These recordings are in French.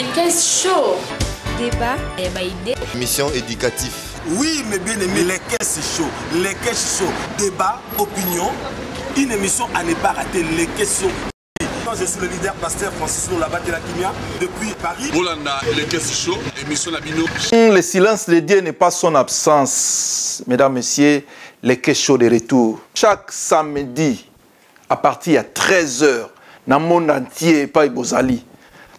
L'enquête chaud. Débat et baïdé. Mission éducative. Oui, mes bien-aimés, les caisses chaud. Les caisses chaud. Débat, opinion. Une émission à ne pas rater. Les questions. Je suis le leader pasteur Francis Labat de la Kimia depuis Paris. Bolanda, les caisses chaud, émission Labino. Le silence de Dieu n'est pas son absence. Mesdames, Messieurs, les caisses chaud de retour. Chaque samedi, à partir de 13h, dans le monde entier, pas Bozali.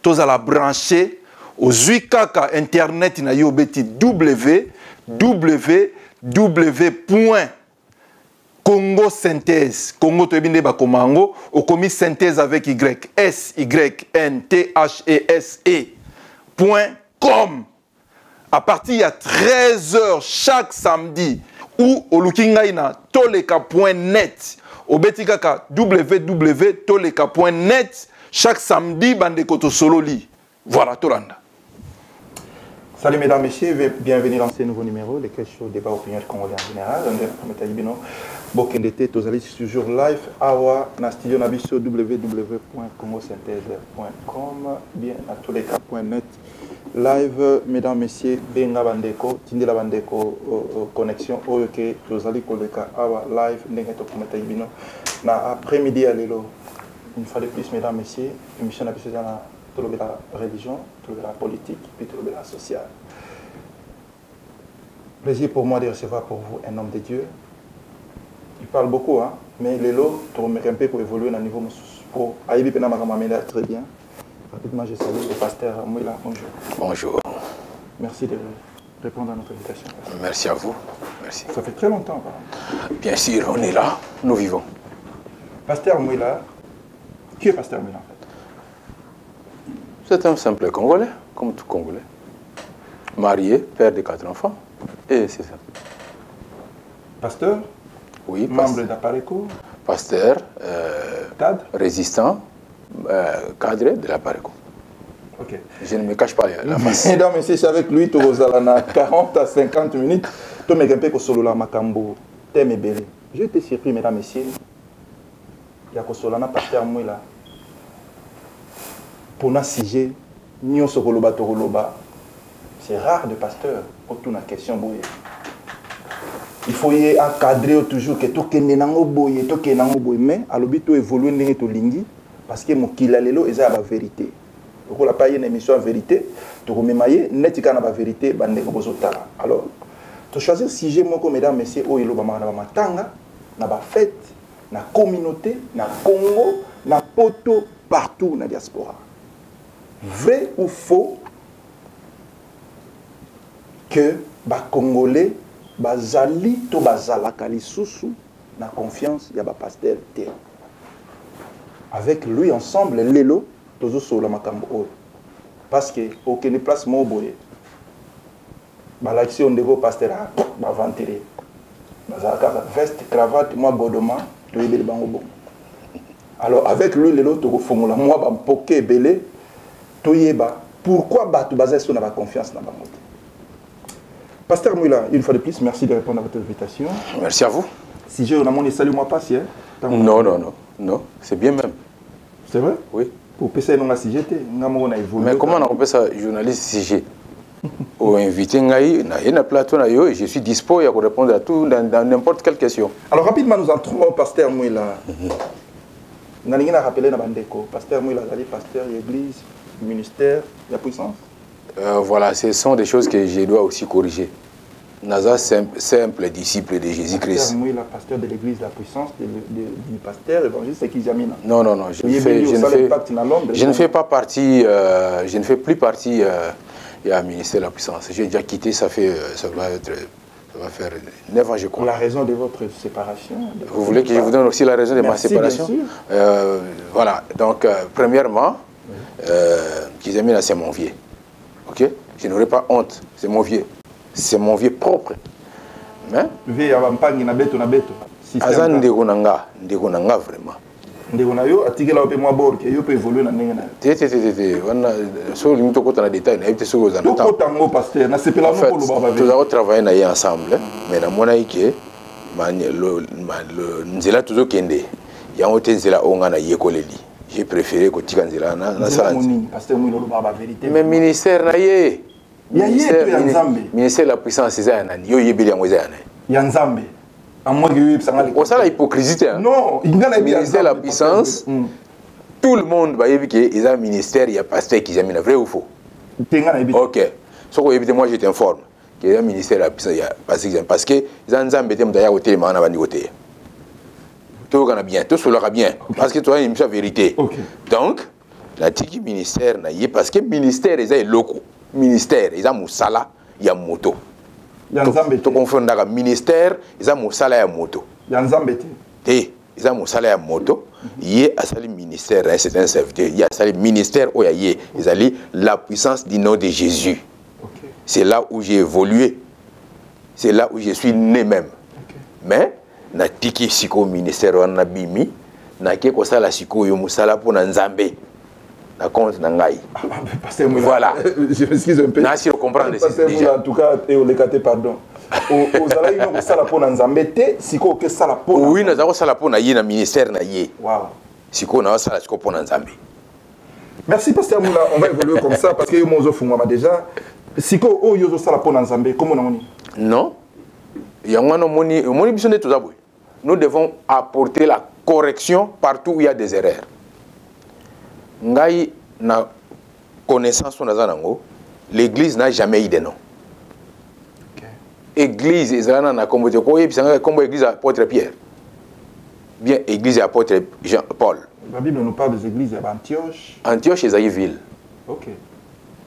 Tous à la brancher aux kaka internet na yo beti www synthèse. Congo toyebi nde bakoma yango. Okomi synthèse avec y s y n t h e s e. Point com. À partir ya 13 heures chaque samedi ou oluki ngai na toleka point net. Obeti kaka www chaque samedi bandeko tosololi voilà tolanda. Salut mesdames, messieurs, bienvenue dans ce nouveau numéro, les questions débat opinion congolais en général. Bokendete, tozali toujours live awa na studio na biso www.congosynthèse.com bien à tous les cas.net live mesdames messieurs benga bandeko tindela bandeko connexion oyo ke tozali koleka awa live ndenge tokometa bino na après-midi ya lelo une fois de plus mesdames messieurs émission na biso eza na la religion, la politique, puis la sociale. Plaisir pour moi de recevoir pour vous un homme de Dieu. Il parle beaucoup, hein, mais les lots, un peu pour évoluer dans le niveau pour Aïbi très bien. Rapidement, je salue le pasteur Mouila. Bonjour. Bonjour. Merci de répondre à notre invitation. Merci à vous. Merci. Ça fait très longtemps. Bien sûr, on est là, nous vivons. Pasteur Mouila, qui est pasteur Mouila c'est un simple Congolais, comme tout Congolais. Marié, père de quatre enfants. Et c'est ça. Pasteur? Oui. Membre d'Apareco? Pasteur. Euh, cadre Résistant. Euh, cadre de l'Apareco. Ok. Je ne me cache pas la face. Mesdames, Messieurs, c'est avec lui, tu as 40 à 50 minutes. Tu me un solo la makambo. Thème belé. Je te surpris, mesdames, messieurs. Il y a Kosolana, pasteur Mouila mpona sujet nyonso koloba tokoloba c'est rare de pasteur otuna question il faut ye encadre toujours ke tokende nango boye tokende nango boye. Mais alobi to évolue ndenge parce que mokili ya lelo eza ya bavérité lokola pa ye na émission ya vérité tokomema ye neti kaka na bavérité bandeko bozotala. Alors tochoisir sujet moko mesdames messieurs oyo elobamaka na bamatanga na bafete na communauté na congo na poto partout na diaspora vrai ou faux que bacongolais bazali to bazalaka lisusu na confiance ya bapasteur te avec lui ensemble lelo tozosolola makambo oyo. Parce que okende place moko boye balakisi yo ndeko paster bavantire bazala kaka veste cravate mwa bodoma toyebeli bango bongo. Alors avec lui lelo tokofongola mwa bampoke ebele toyeba pourquoi bato baza so na confiance na bango pasteur Mouila une fois de plus merci de répondre à votre invitation. Merci à vous. Si je namoni esali mwa pasi non non non non c'est bien même. C'est vrai? Oui. Sujet te nga moko na évolue mais comment nakopesa journaliste sujet oinvité ngai na ye na plateau na yo et je suis dispo à répondre à tout dans, dans n'importe quelle question. Alors rapidement nous entrons au pasteur Mouila nalingi na rappeler na bandeko. Pasteur Mouila pasteur église ministère, la puissance? Euh, Voilà, ce sont des choses que je dois aussi corriger. Naza, simple, disciple de Jésus-Christ. Oui, la pasteur de l'église, la puissance de, de, du pasteur évangéliste Kizamina. Non, non, non. Je, ne fais, je, ne fais, je ne fais, pas partie, euh, je ne fais plus partie euh, du ministère de la puissance. J'ai déjà quitté, ça fait, ça va être, ça va faire 9 ans, je crois. La raison de votre séparation de Vous voulez que je vous donne aussi la raison de Merci, ma séparation? euh, Voilà, donc, premièrement, euh, Kizamina, c'est mon vieux. Ok? Je n'aurais pas honte. C'est mon vieux. C'est mon vieux propre. Mais Vieux, avampangi na beto na beto. Aza ndeko na nga, ndeko na nga vraiment. ndeko na yo atikela pe mwa bor ke yo pe évoluer na ndenge na yo te te te te wana so limite okota na détail na yebi te soki oza na temps tokota ngo pasteur nasepela moko oloba babe toza kotravaille na ye ensemble mais namonaki ke nzela tozokende yango te nzela oyo nga nayekoleli j'ai préféré kotika nzela wana nasalame ministère na ye ministère la puissance eza ya nani yo oyebeli yango eza ya nani ya nzambe osala hypocrisie te ministère la puissance tout le monde bayebi ke eza ministère ya paster kizami na vrai ou faux ok soki oyebi te moi je t'informe ke eza ministère ya puissance ya paster kizami parce que eza nzambe te moto aya kotelema wana bandi koteya toyokana bien. Tosololaka bien. Parce que toza émission ya vérité. Donc natiki ministère na ye parce que ministère eza eloko ministère eza mosala ya moto. Tokonfondaka ministère eza mosala ya moto. Ya nzambe te te eza mosala ya moto. Ye asali ministère ye c'est un serviteur ye asali ministère oyo ya ye ezali la puissance du nom de jésus. C'est là où j'ai évolué. C'est là où je suis né même. Mais natiki sikoyo ministère wana nabimi nake kosala sikoyo mosala mpo na nzambe na compte na ngai Ah, Moula. Voilà. Nasi comprendre Pasteur déjà. Moula, en tout cas, et oleka te, pardon. O- ozalaki no kosala mpo na nzambe te sikoyo okesala mpo oui naza kosala mpo na ye na ministère na ye sikoyo nazosala sikoyo mpo na nzambe merci pasteur moula on va évoluer comme ça parce que yo mo ozofungwama déjà sikoyo oyo ozosala mpo na nzambe kombo nango nini Non. yango wana omoni omoni biso nde toza boye nous devons apporter la correction partout où il y a des erreurs. Ngai na connaissance l'église n'a jamais eu de nom. Église ezala na ngai nkombo ya église apôtre pierre. Bien église apôtre jean paul. La bible nous parle des églises baantioche antioche ezalaki ville. Ok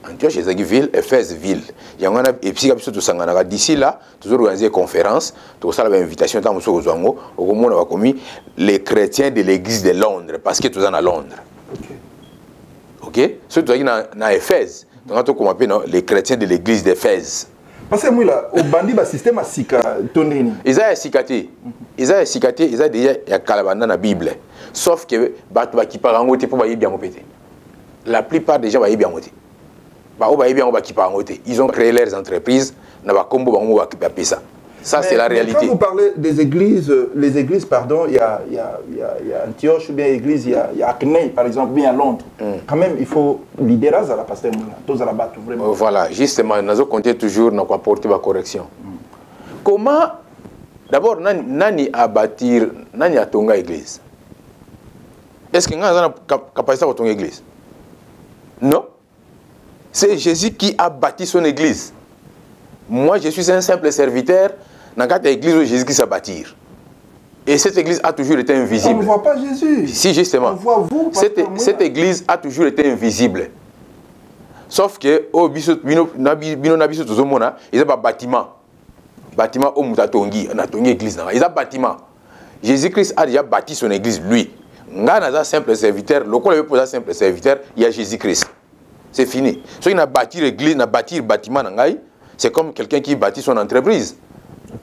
antioche ezalaki ville éphèse ville. Yango wana biso tosanganaka d'ici là tozoorganize conférence tokosala bainvitation ntango mosusu kozwa yango okomona bakomi les chrétiens de l'église de londres parce que toza na londres. Ok? Ok soki tozalaki na, na éphèse tonga tokoma mpe na les chrétiens de l'église d'éphèse pasteur mwila obandi basystème ya sika to ndeni eza ya sika te. Eza ya sika te eza deja ya kala banda na bible. Sauf ke bato bakipaka yango te mpo bayebi yango mpe te. La plupart des gens bayebi yango te baoyo bayebi yango bakipaka yango te ils ont créé leurs entreprises. Na bakombo bango bak- bapesa ça c'est la réalité Quand vous parlez des églises, euh, les églises, pardon, il y a, y, a, il y, a, y a Antioche, ou bien église, il y a, y a Acnei, par exemple, bien à Londres. Quand même, il faut l'idéal à la pasteur Moula. Tous à la batte, Euh, vraiment. voilà justement nazo compter toujours na koapporter bacorrection comment d'abord nani, nani abatir nani atonga église? Est ce que ngai naza na capacité ya kotonga église? Non c'est jésus qui a bâti son église. Moi je suis un simple serviteur. Na kati ya église oyo jésus christ a bâtir et cette église a toujours été On ne invisible voit pas Jésus. si justement. On voit vous, cette, cette église a toujours été invisible. Sauf que na biso tozomona eza babâtiment bâtiment. Oyo moto atongi natongi église na ngai eza bâtiment. Jésus christ a déjà bâti son église lui. Ngai naza simple serviteur yo mpo oza simple serviteur ya jésus christ c'est fini. Soki na bâtir église na bâtir bâtiment na ngai c'est comme quelqu'un qui bâtit son entreprise.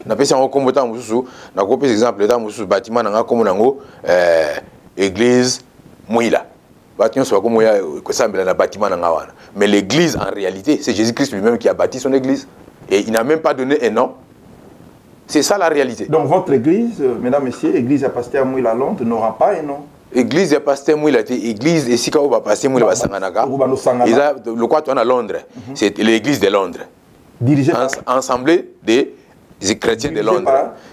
Mosusu nakopesa exemple bâtiment na euh, na bâtiment na mais l'église en réalité c'est jésus christ lui-même qui a bâti son église. Et il n'a même pas donné un nom. C'est ça la réalité. Donc, votre église, euh, mesdames, messieurs, église à pasteur Moula Londres n'aura pas un nom. Église ya paster mwila te église esika oyo bapaster mwila Ba- basanganaka eza lokwa toza na londres. C'est l'église de londres. Dirigé par. Ens- assemblée des chrétiens de londres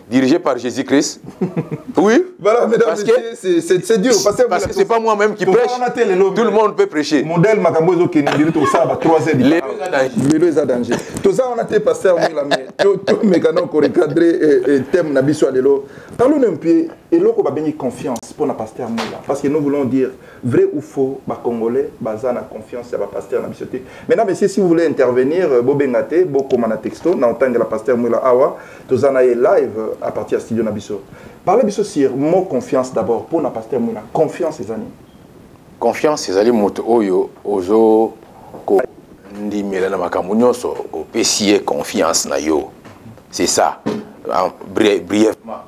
dirigé par jésus christ oui. Voilà, mesdames, Parce que- messieurs, c'est-. Pasteur parce Moula, que c'est pas moi-même qui tout prêche. ça, on a tout le monde peut prêcher. Modèle makambo ezokende ndiri tosala ba 3 heures Lelo matin. eza danger. lelo eza danger toza wana te paster mwila me tomeka na korecadre eh, eh, thème na biso ya lelo. Parlons un peu eloko babengi confiance mpona paster mwila parce que nous voulons dire vrai ou faux bacongolais baza na confiance ya bapaster na biso te maintenant messieurs si vous voulez intervenir euh, bobenga te bokoma na texto na otangela paster mwila awa toza na ye live. euh, à partir ya studio na biso parle biso sur mot confiance d'abord mpona paster mwila confiance eza nini confiance ezali moto oyo ozo kondimela na makambo nyonso opesi ye confiance na yo. C'est ça. En brie- brièvement.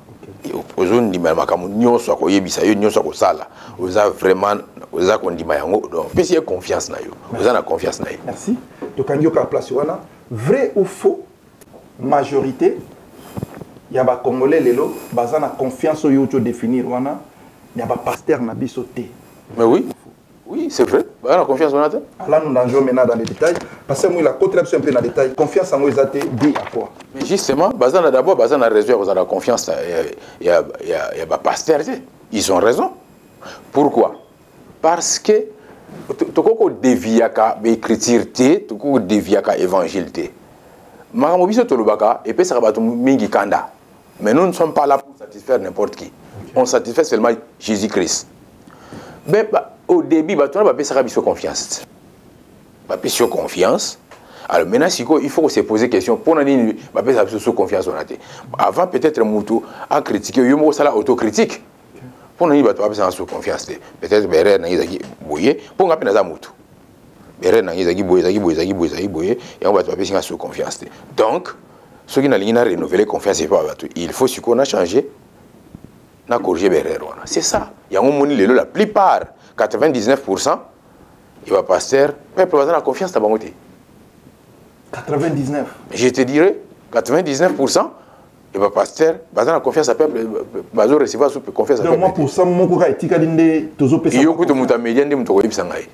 Ozondimela makambo nyonso akoyebisa yo nyonso akosala oza vraiment oza kondima yango. Donc opesi ye confiance na yo. Oza na confiance na ye merci. Tokangi yoka place wana. Vrai ou faux majorité ya bacongolais lelo baza na confiance oyo oti odéfinir wana ya bapaster na biso mais oui. Oui c'est vrai. Baza na confiance wana te. Là, nous n'enjons maintenant dans les détails. Parce que moi, la un peu dans les détails. Confiance en moi, dit à quoi? Mais justement baza na d'abord baza na raison kozala na confiance ya- ya ya- ya bapaster te ils ont raison. Pourquoi? Parce que to- tokoki kodeviaka baécriture te tokoki kodeviaka évangile te. Makambo biso tolobaka epesaka bato mingi kanda mais nous ne sommes pas là pour satisfaire n'importe qui. On satisfait seulement jésus christ mais ba, au début bato wana bapesaka biso confiance. Yo confiance. Alors maintenant il faut se poser question. Nini bapesaka biso so confiance wana te avant peut-être motu acritique yo moko osala autocritique. Mpona nini bato bapesaka so confiance. Peut-être nangi ezalaki boye mpo nga mpe naza motu berere nangi ezalaki boye ezalaki boye ezalaki boye ezalaki boye yango bato bapesi nga so confiance. Donc soki nalingi na renouveler confiance ya bato il faut sikoyo na changer na corriger berere wana. C'est ça. Yango moni lelo la plupart 99% ya bapaster peuple baza na confiance na bango te. 99. je te dirais 99% et bah pasteur baza na confiance à peuple bazo recevoir sous confiance moi, peuple iyo kutu mutu amedia nde mutu akoyebisa ngai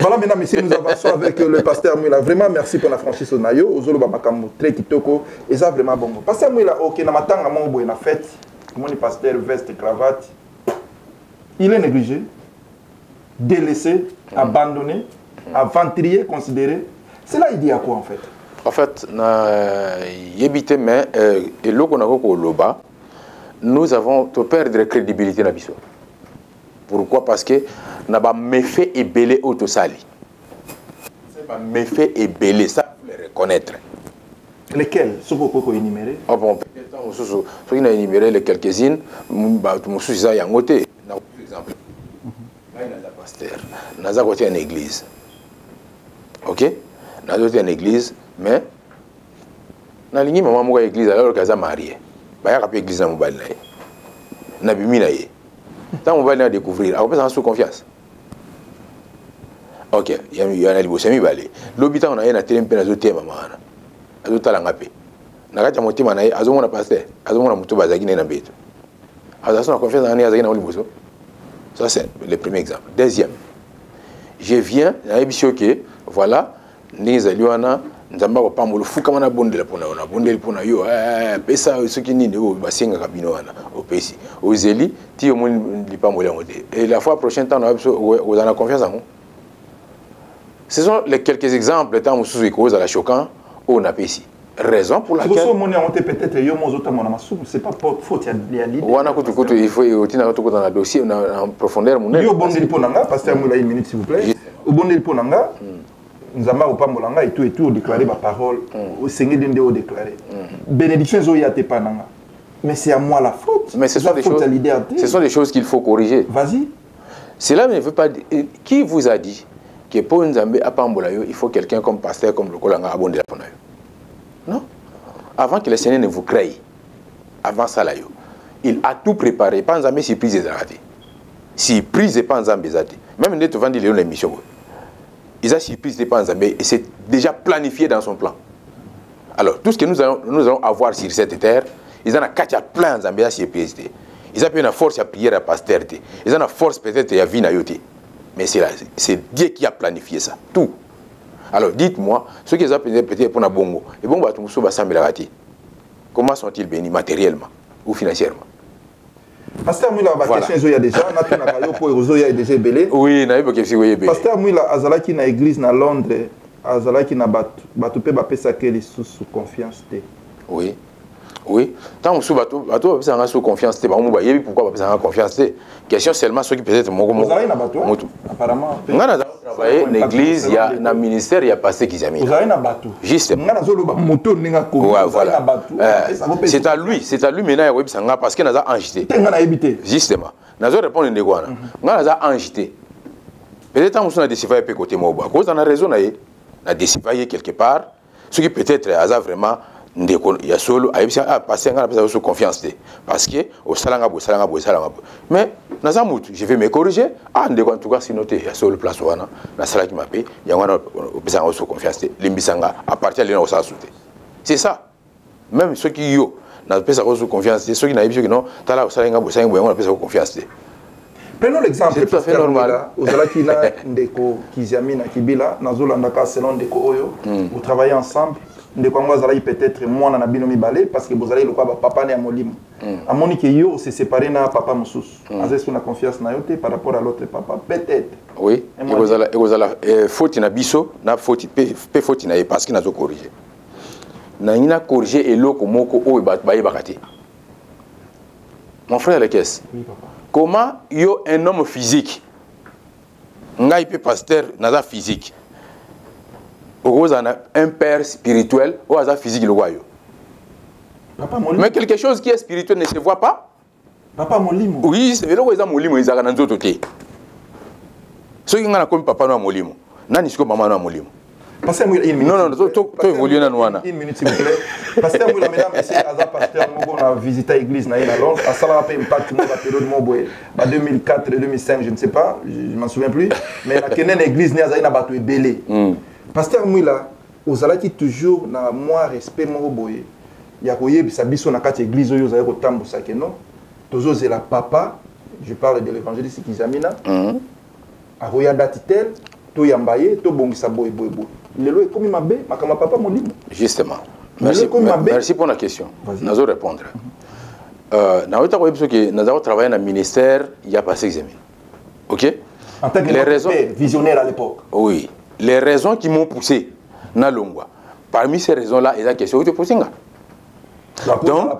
Voilà, mesdames, messieurs, nous avançons avec euh, le pasteur Mouila. Vraiment, merci pour la franchise au Nayo. Ozolo Babakambo, très kitoko. Et ça, vraiment bon. Pasteur Mouila, ok, na matanga mon boy na fête. Le pasteur veste, cravate. Il est négligé, délaissé, abandonné, aventurier, considéré. C'est là, il dit à quoi en fait? En fait na yebi te mais euh, eloko nako koloba nous avons to perdre crédibilité na biso pourquoi? Parce que na baméfait ebele oyo tosali baméfait ebele ça faut les reconnaître Lesquels? Ce qu'on peut énumérer? Ah bon, na énuméré les quelques-unes m- bato mosusu eza yango te na exemple ngai naza paster naza kotia na église. Ok? Naza na église mais nalingi mama moko ya église alors ke aza marie bayaka mpe église na mobali na ye nabimi na ye ntango mobali na ye adécouvrir akopesanga sous confiance. Ok ya ya na liboso ya mibale. Lobi ntango na ye natelemi mpe nazotema mama wana azotala nga mpe na kati ya motema na ye azomona paster azomona motu bazalaki na ye na mbeto azala so na confiance na nani azalaki nango liboso ça. C'est le premier exemple. Deuxième. Je viens nayebi si oke voilà ndenge ezali wana nzambe akopambola ofukama nabondela mpona yo nabondeli mpona yo eh, pesa soki nini oyo basengaka bino wana opesi ozeli ti omoni lipamboli yango te et la fois prochaine temps na biso ozala na confiance yango ce sont les quelques exemples ntango mosusu ekozala choquant oyo napesi raison pour C'est que laquelle ce monde on peut-être yo mo zota mona masumu, c'est pas po- faute ya ya leader. wana kutu kutu il faut otinaka tokota na dossier na profondeur monene obondeli mpo na nga pasteur mola une minute s'il vous plaît obondeli mpo na nga nzambe akopambola nga etu etu odéclare baparole osengeli nde odéclare bénédiction ezoya te pa na nga mais c'est à moi la faute. Mais ce Eza sont des choses te ce sont des choses qu'il faut corriger. Vas-y. Cela ne veut pas dire... Qui vous a dit que pour Nzambe apambola yo, il faut quelqu'un comme pasteur, comme le Kolanga abondela pona yo? Non. Avant que le Seigneur ne vous crée, avant ça là yo, il a tout préparé. Pas Nzambe surprise des ratés. Surprise pas Nzambe zate. Même ne te vendre les l'émission. Ils ont surprise pas Nzambe et c'est déjà planifié dans son plan. Alors, tout ce que nous allons, avoir sur cette terre, ils ont un plein Nzambe à surprise. te. Ils ont une force à prière à pasteur. te. Ils ont une force peut-être à te. Mais c'est Dieu qui a planifié ça. Tout. Alors dites-moi, ceux qui ont peut-être pour na bongo, et bon bah tout basambela kati. Comment sont-ils bénis matériellement ou financièrement? Pasteur Mwila va voilà. question ya déjà na tuna kayo po ezoya déjà belé. Oui, na yebo kesi weye belé. Pasteur Mwila azalaki na église na Londres, azalaki na batu batu pe ba pesa ke lisusu confiance te. Oui. Oui. Tant bato bato bapesanga sous confiance te bango bayebi confiance te. Question seulement ceux qui peut-être moko Motu. nga naza travaille na église ya na ministère ya passé kizamina ozalaki na bato Justement. nga nazoloba moto ndenge akomi Ouais, ozalaki voilà. na bato Euh, apesaka mpe c'est à lui c'est à lui maintenant ya koyebisa nga parce que naza ange te justement. Nazo répondre ndeko wana nga naza ange te peut-être ntango mosusu na déciva ye mpe côté moko boye akoza na raison na ye na déciva ye quelque part. Soki peut-être aza vraiment ndeko ya solo ayebisi ah passé nga napesa biso confiance te. Parce que osalanga boye osalanga boye osalanga boye mais naza mutu je vais me corriger. Ah ndeko en tout cas sino te ya solo place wana nasalaki mabe yango wana opesanga biso confiance te limbisanga à partir ya lelo nakosala su te. C'est ça. Même soki yo napesaka biso confiance te soki nayebi soki non tala osalaki nga boye osalaki boye yango napesaka confiance te prenons l'exemple C'est tout à fait Pasteur normal. Ozalaki na ndeko kiziami na kibila. Nazolandaka selon ndeko oyo. Hmm. vous travaillez ensemble. Ndeko yango azalaki peut-être mwana na bino mibale parce que bozalaki lokola bapapa na ya molimo. Hmm. amoni ke yo na papa mosusu. Azali so na confiance na yo te par rapport à l'autre papa peut-être. Oui. Ekozala eh, faute na biso na mpe na ye parce que nangi eloko moko oyo bato bayebaka te. Mon frère oui papa comment yo un homme physique ngai mpe pasteur naza physique. Okozala na un père spirituel oyo aza physique lokwa yo. Papa molimo. Mais quelque chose qui est spirituel ne se voit pas. Papa molimo. Oui eloko eza molimo ezalaka na nzoto te. Soki ngai nakomi papa no ya molimo nani sikoyo mama no ya molimo Pasteur Mwila, une minute. Non, non, s'il vous to- plaît. to- Pasteur to évoluer Mwila, na wana. Une minute, s'il vous plaît. Pasteur Mwila, mesdames, messieurs, Aza Pasteur Mogo, on a visité l'église. À Salah, un impact, moi. Ba 2004 et 2005, je ne sais pas, je m'en souviens plus. Mais la kenen église ni azali na bato ebele. Pasteur Mwila, ozalaki toujours na moi respect moko boye. Ya koyebisa biso na kati église oyo non? Tozozela papa, je parle de l'évangéliste Kizamina. akoya dati tel toyamba ye tobongisa boye boye boye lelo ekomi mabe makambo ya papa molimo Justement. Merci, merci pour la question. Nazo répondre. Euh, naweta koyebi soki naza travaillé dans le ministère il y a passé examen. OK? En tant que Les raisons- visionnaire à l'époque Oui. Les raisons qui m'ont poussé na longwa. Parmi ces raisons-là, il y a la question que tu poses. nga? donc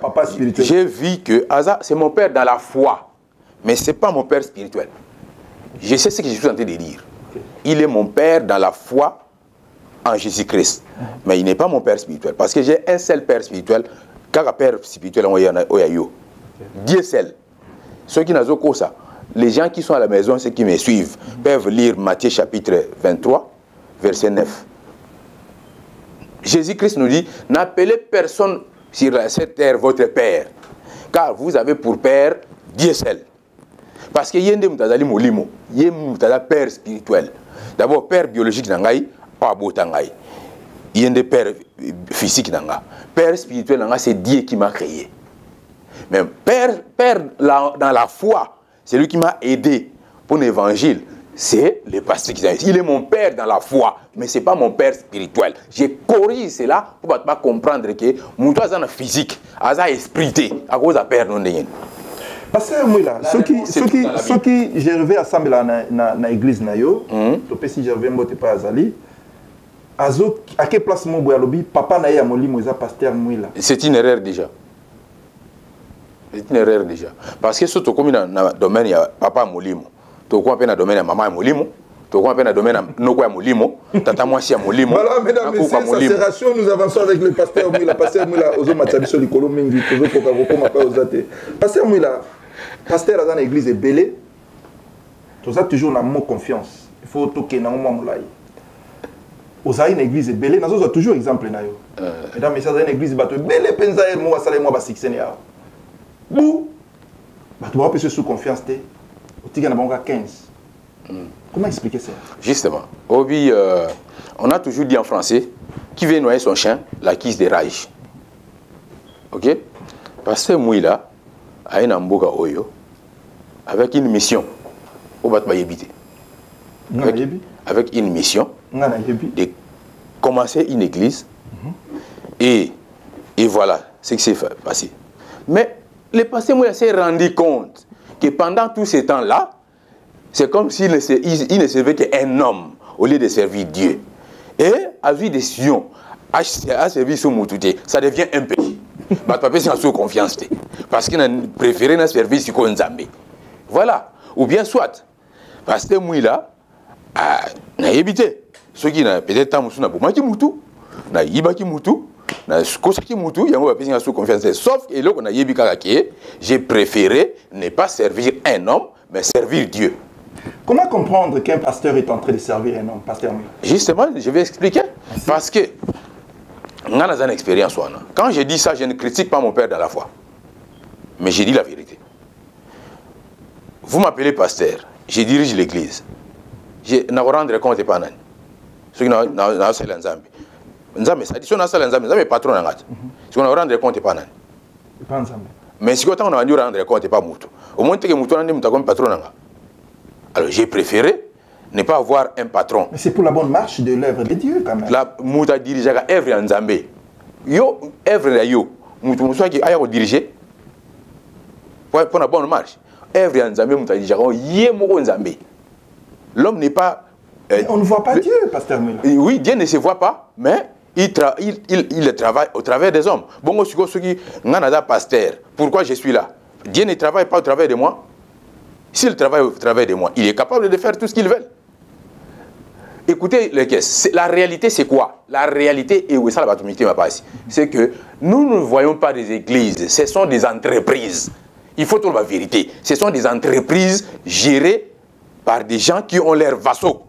j'ai vu que Aza, c'est mon père dans la foi, mais ce n'est pas mon père spirituel. Je sais ce que je suis en train de dire. Il est mon père dans la foi en Jésus-Christ, mais il n'est pas mon père spirituel. Parce que j'ai un seul père spirituel, car père spirituel. Dieu seul. Ceux qui n'ont ça, les gens qui sont à la maison, ceux qui me suivent, peuvent lire Matthieu chapitre 23, verset 9. Jésus-Christ nous dit, n'appelez personne sur cette terre votre père, car vous avez pour père Dieu seul. Parce que yende mutazali molimo, mutaza père spirituel. D'abord père biologique nangai, pas botangai. Yende père physique nanga. Père spirituel c'est Dieu qui m'a créé. Mais père, père dans la foi, c'est lui qui m'a aidé pour l'évangile. C'est le pasteur qui Il est mon père dans la foi, mais ce n'est pas mon père spirituel. J'ai corrigé cela pour ne pas comprendre que mon physique, est esprit, à cause de père non pasteur mwila soki soki soki gervais asambela na, na, na église na yo topesi gervais mbote mpe azali azo ake place mo boye alobi papa na ye ya molimo eza mwila C'est une erreur déjà. C'est une erreur déjà. Parce que surtout comme dans le domaine, il y a papa molimo. Tu comprends dans le domaine, il y a maman molimo. Tu comprends dans le domaine, noko ya molimo. Tata mwasi ya molimo. Voilà, mesdames, messieurs, ça molimo. c'est ration. Nous avançons avec le pasteur Mouila. Pasteur Mouila, Ozo Matsabiso Likolo Mingi. Pasteur Mouila, pasteur dans l'église est belé. Tu as toujours un mot confiance. Il faut toquer dans le mot moulai. Oza une église. Nous avons toujours exemple na yo. Mesdames, messieurs, dans une église bato belé penza el mo wasala mo ba succès ya. Bou. Bato ba pese sous confiance te. Otika na bango 15. Comment expliquer ça? Justement. Obi, euh, on a toujours dit en français, qui veut noyer son chien, l'acquise des rages. Ok? Pasteur Mouila a une amboka oyo avec une mission. Au bat Avec, avec une mission de commencer une église. Et, et voilà ce qui s'est passé. Mais le pasteur Mouya s'est rendu compte que pendant tout ce temps-là, c'est comme s'il ne, il, servait qu'un homme au lieu de servir Dieu. Et à vie décision, à, à servir son ça devient un péché. Papa, c'est en sous confiance. Parce qu'il a préféré un service sur Nzambe. Voilà. Ou bien soit, parce que moi là, ah, na évité. Ceux qui na peut-être tant na bomaki mutu, na yibaki mutu, na kosaki mutu, yango bapesi nga sous confiance. te. Sauf que là, ke, j'ai préféré ne pas servir un homme, mais servir Dieu. Comment comprendre qu'un pasteur est en train de servir un homme, pasteur Mouila Justement, je vais expliquer. Parce que, on a une expérience. Quand je dis ça, je ne critique pas mon père dans la foi. Mais j'ai dit la vérité. Vous m'appelez pasteur, je dirige l'église. Je ne vous rendre compte pas nani. Ce qui n'a pas. Nzambe, ça dit, si on a ça nzambe est patron a rendre compte pas nani. Pas. Mais si on a rendre compte pas mutu. Au moins que mutu nani mutakomi patron na ngati. Alors j'ai préféré ne pas avoir un patron. Mais c'est pour la bonne marche de l'œuvre de Dieu quand même. La muta dirigaka œuvre ya Nzambe. Yo œuvre na yo. Muswaki aya ko diriger. Pour pour la bonne marche. Œuvre ya Nzambe ye moko Nzambe. L'homme n'est pas euh, on ne voit pas le- Dieu, pasteur Mula. Et Oui, Dieu ne se voit pas, mais il, tra- il, il, il travaille au travers des hommes. Pasteur, pourquoi je suis là? Dieu ne travaille pas au travers de moi. S'il travaille au travers de moi, il est capable de faire tout ce qu'il veut. Écoutez, la réalité, c'est quoi? La réalité, et ça, la c'est que nous ne voyons pas des églises, ce sont des entreprises. Il faut trouver la vérité. Ce sont des entreprises gérées par des gens qui ont l'air vassaux.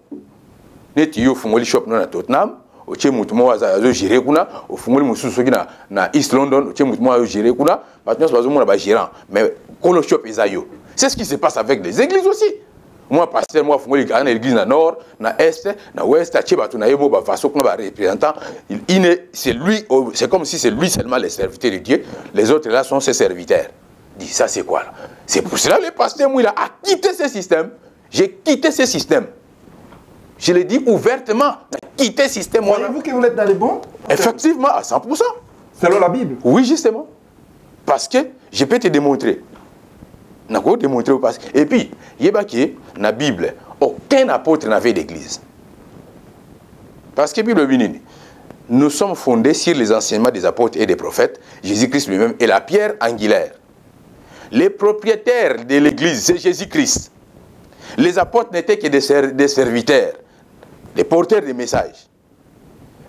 neti yo ofungoli shop no na tottenham otie mutu moko aza- azogere kuna ofungoli mosusu soki na, na east london otie mutu moko azogere kuna bato nyonso bazomona bagérant mais kolo shop eza yo c'est ce qui se passe avec les églises aussi moi pasteur moi afungoli aza na église na nord na est na ouest atie bato na ye mo bavaso kuna bareprésentant il, il ne- c'est lui c'est comme si c'est lui seulement les serviteurs de dieu les autres là sont ses serviteurs dit ça c'est quoi là? C'est pour cela le pasteur moi il a quitté ce système j'ai quitté ce système je le dis ouvertement, quitter le système. Voyez-vous que vous êtes dans les bons? Effectivement, à 100%. Selon la Bible? Oui, justement. Parce que je peux te démontrer. D'accord démontrer au passé. Et puis, il y a que dans la Bible, aucun apôtre n'avait d'église. Parce que la Bible nous sommes fondés sur les enseignements des apôtres et des prophètes. Jésus-Christ lui-même est la pierre angulaire. Les propriétaires de l'église, c'est Jésus-Christ. Les apôtres n'étaient que des, ser- des serviteurs, des porteurs de messages.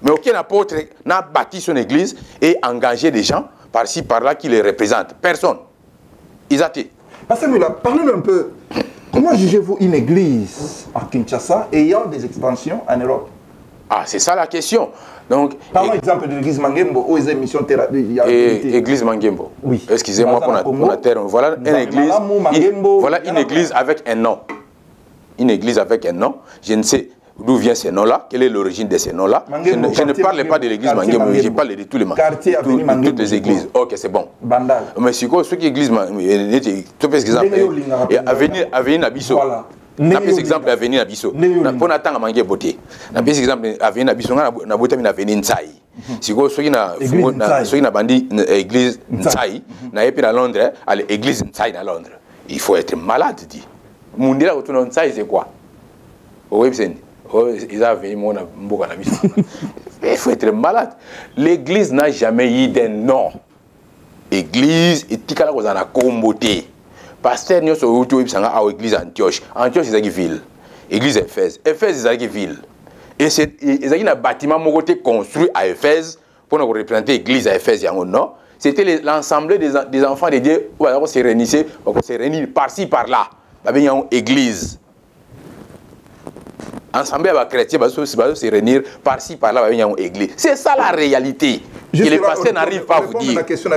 Mais aucun apôtre n'a bâti son église et engagé des gens par-ci, par-là qui les représentent. Personne. Ils athées. Pasteur parlez-nous un peu. Comment jugez-vous une église à Kinshasa ayant des expansions en Europe? Ah, c'est ça la question. Donc, é- exemple de l'église Mangembo, où ils mission thérapie. église Mangembo. Oui. Excusez-moi pour la, Congo. pour la terre. Voilà une avons église. Mangembo, voilà une église avec un nom. Une église avec un nom. Je ne sais d'où vient ce nom-là, quelle est l'origine de ce nom-là? Je, Mangembo, ne- je ne quartier parle pas Mangembo, de l'église Mangembo, je Mangembo. parle de tous les Quartier tout- tout- Mangembo, toutes les églises. Ok, c'est bon. Bandal. mais sikoyo soki église ma- neti topesa exemple Ndenge yo olingaka eh, mpenza. avenir Voilà. Napesa exemple avenir na biso. Mpo natanga mange bote napesa exemple avenir na biso nga nabotami na avenir ntsai sikoyo soki na Église Ntsai. naye mpe na londres ale église ntsai na londres. Il faut être malade dit. Mundela kotuna ntsai c'est quoi? Oyebiseni eza avenir moko na mboka na biso. Il faut être malade. L'église n'a jamais eu d'un nom. Église etikala kozala na kombo te paster nyonso outi oyebisanga awa église antioche. Antioche ezalaki ville. Église éphèse éphèse ezalaki ville. Et c'est- ezalaki na bâtiment moko te construit à éphèse mpona koreprésente église ya éphèse yango non? C'était l'ensemble des, des enfants de dieu oyo baza kose réunisse bakose réunir par-ci par-là. Babengi yango église ensemble ya bachrétien bazo se réunir par-ci par-là babengi yango église. C'est ça la réalité. Que les Justement, pasteurs n'arrivent pas à vous dire. la question.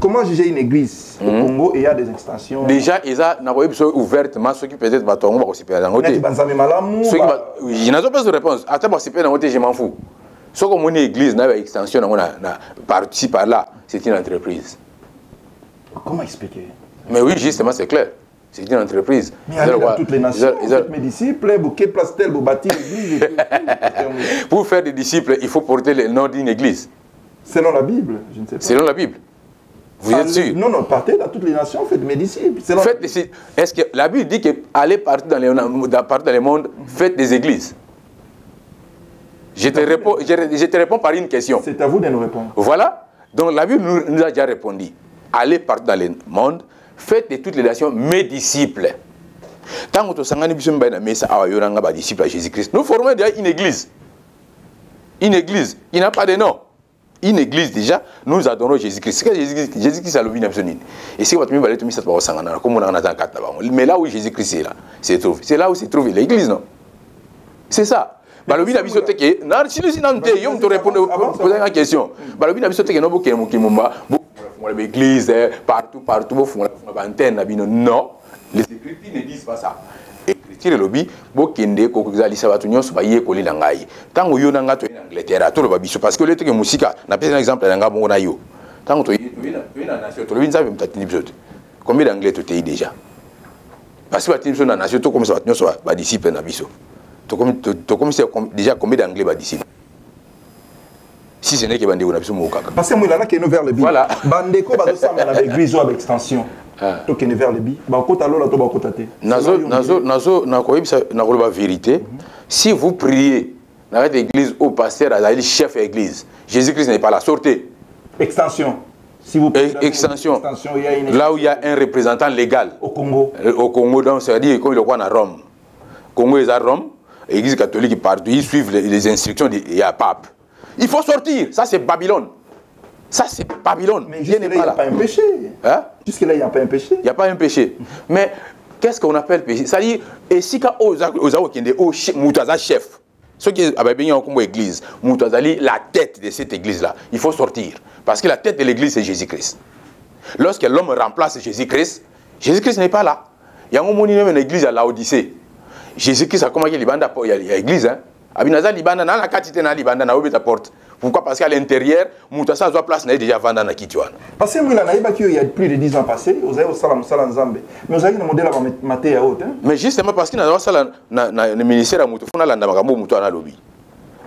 Comment juger une église au Congo et il y a des extensions? Déjà nakoyebi biso ouvertement peut-être Neti banzambe malamu, soki ba- ba- oui, nazopesa réponse. Yango te je m'en fous. Soki omoni église na na, na par-ci par-là. C'est une entreprise. Comment expliquer? Mais oui justement c'est clair c'est une entreprise Mais lokola- dans toutes les nations, faites mes disciples, vous quelle place-t-elle, vous bâtir l'église pour faire des disciples il faut porter le nom d'une église Selon la Bible, je ne sais pas. selon la bible vous Allez- êtes sûr Non, non, partez dans toutes les nations, faites mes disciples. Selon Faites des- Est-ce que la Bible dit que allez partout dans, les, dans, partout dans le monde, faites des églises? Je te, réponds, je, je te réponds par une question. C'est à vous de nous répondre. Voilà. Donc la Bible nous, nous a déjà répondu. Allez partout dans le monde, faites de toutes les nations mes disciples. Tant que tu biso mbaye na mesa awa yoranga ba disciples à Jésus-Christ. Nous formons déjà une église. Une église, il n'a pas de nom. Une église déjà, nous adorons Jésus-Christ. Jésus-Christ Jésus-Christ a vin absolu. Et si comme on a dans quatre Mais là où Jésus-Christ est là, c'est là où se trouve l'église non. C'est ça. répondre une question bofungola baéglise partout partout bofungola baantenne na bino. Non les écritures ne disent pas ça. Écriture elobi bokende kozalisa bato nyonso bayekoli na ngai. Ntango yo na ngai toye na angleterre toloba biso parce que oyo teke mosika napesi na exemple na ngai bongo na yo. Ntango toye na nation tolobi nzambe moto atindi biso. Te combien d'anglais totei déjà? Parce que batie biso na nation tokomisa bato nyonso badisciple na biso. Tokomisa déjà combien d'anglais badisciple si ce n'est que bandeko na biso moko kaka parce que moi là keno vers le bi Voilà. bandeko oyo baextension Ah. tokende vers le bi bakota lola to bakota te nazo nazo nazo nakoyebisa nakoloba vérité. Si vous priez na kati église au pasteur azali chef église jésus christ n'est pas là sortez extension. Si vous E- extension. extension il y a une là où il y a un représentant légal. Au Congo. Euh, au Congo, donc c'est-à-dire comme il est à Rome. Congo est à Rome, Église catholique partout, ils suivent les, les instructions du pape. Il faut sortir, ça c'est Babylone. Ça c'est Babylone. mais Dieu jusque n'est là il n'y a pas un péché Hein? jusque là il n'y a pas un péché Il n'y a pas un péché. Mais qu'est-ce qu'on appelle péché? C'est-à-dire, et si quand aux Moutaza chef, ceux qui avaient bien comme église, Moutazali, la tête de cette église-là, il faut sortir. Parce que la tête de l'église, c'est Jésus-Christ. Lorsque l'homme remplace Jésus-Christ, Jésus-Christ n'est pas là. Il y a un moment une église à Laodicée. Jésus-Christ a commencé libanda il y a l'église hein. Abinaza libanda na la katite na libanda na obeta porte. Pourquoi? Parce qu'à l'intérieur, Moutassa a place na déjà vanda na kitwana. parce que moi là naïba il y a plus de 10 ans avez au salam salam nzambe mais vous avez un modèle à mater à haute hein Mais justement parce que dans ça, na, na, na ministère à Moutou, na landa makambo Moutou na lobby.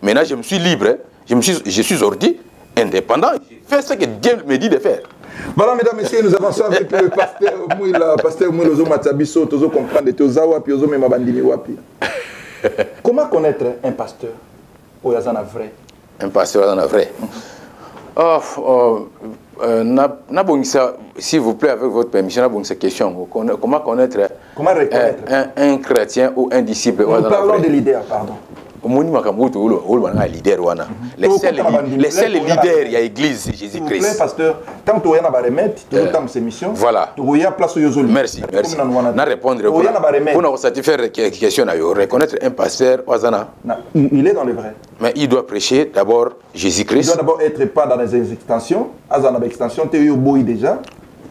Maintenant, je me suis libre, je me suis, je suis sorti, indépendant, j'ai fait ce que Dieu me dit de faire. Voilà, mesdames, messieurs, nous avançons avec le pasteur Mouila, pasteur Mouila Ozo Matsabiso, Tozo comprendre, Tozo Wapi, Ozo Memabandimi Wapi. Comment connaître un pasteur Oyazana vrai? Un pasteur dans la vraie. Oh, oh, euh, s'il vous plaît, avec votre permission, na bongisa question. Comment connaître, Comment reconnaître? un, un, chrétien ou un disciple Nous parlons des leaders, pardon. Omoni makambo oyo toolo olo bana leader wana les Tokota seuls na bandimi, les seuls lelo wana- leaders ya église c'est S'il vous plaît, Jésus-Christ pasteur, tant que tu as remettre, tu as ces missions. Voilà. As place au Yozoli. Merci, merci. Na répondre question na yo reconnaître un pasteur Il est dans le vrai. mais il doit prêcher d'abord Il Jésus-Christ doit d'abord être pas dans les extensions. Azana extension, tu es au boy déjà.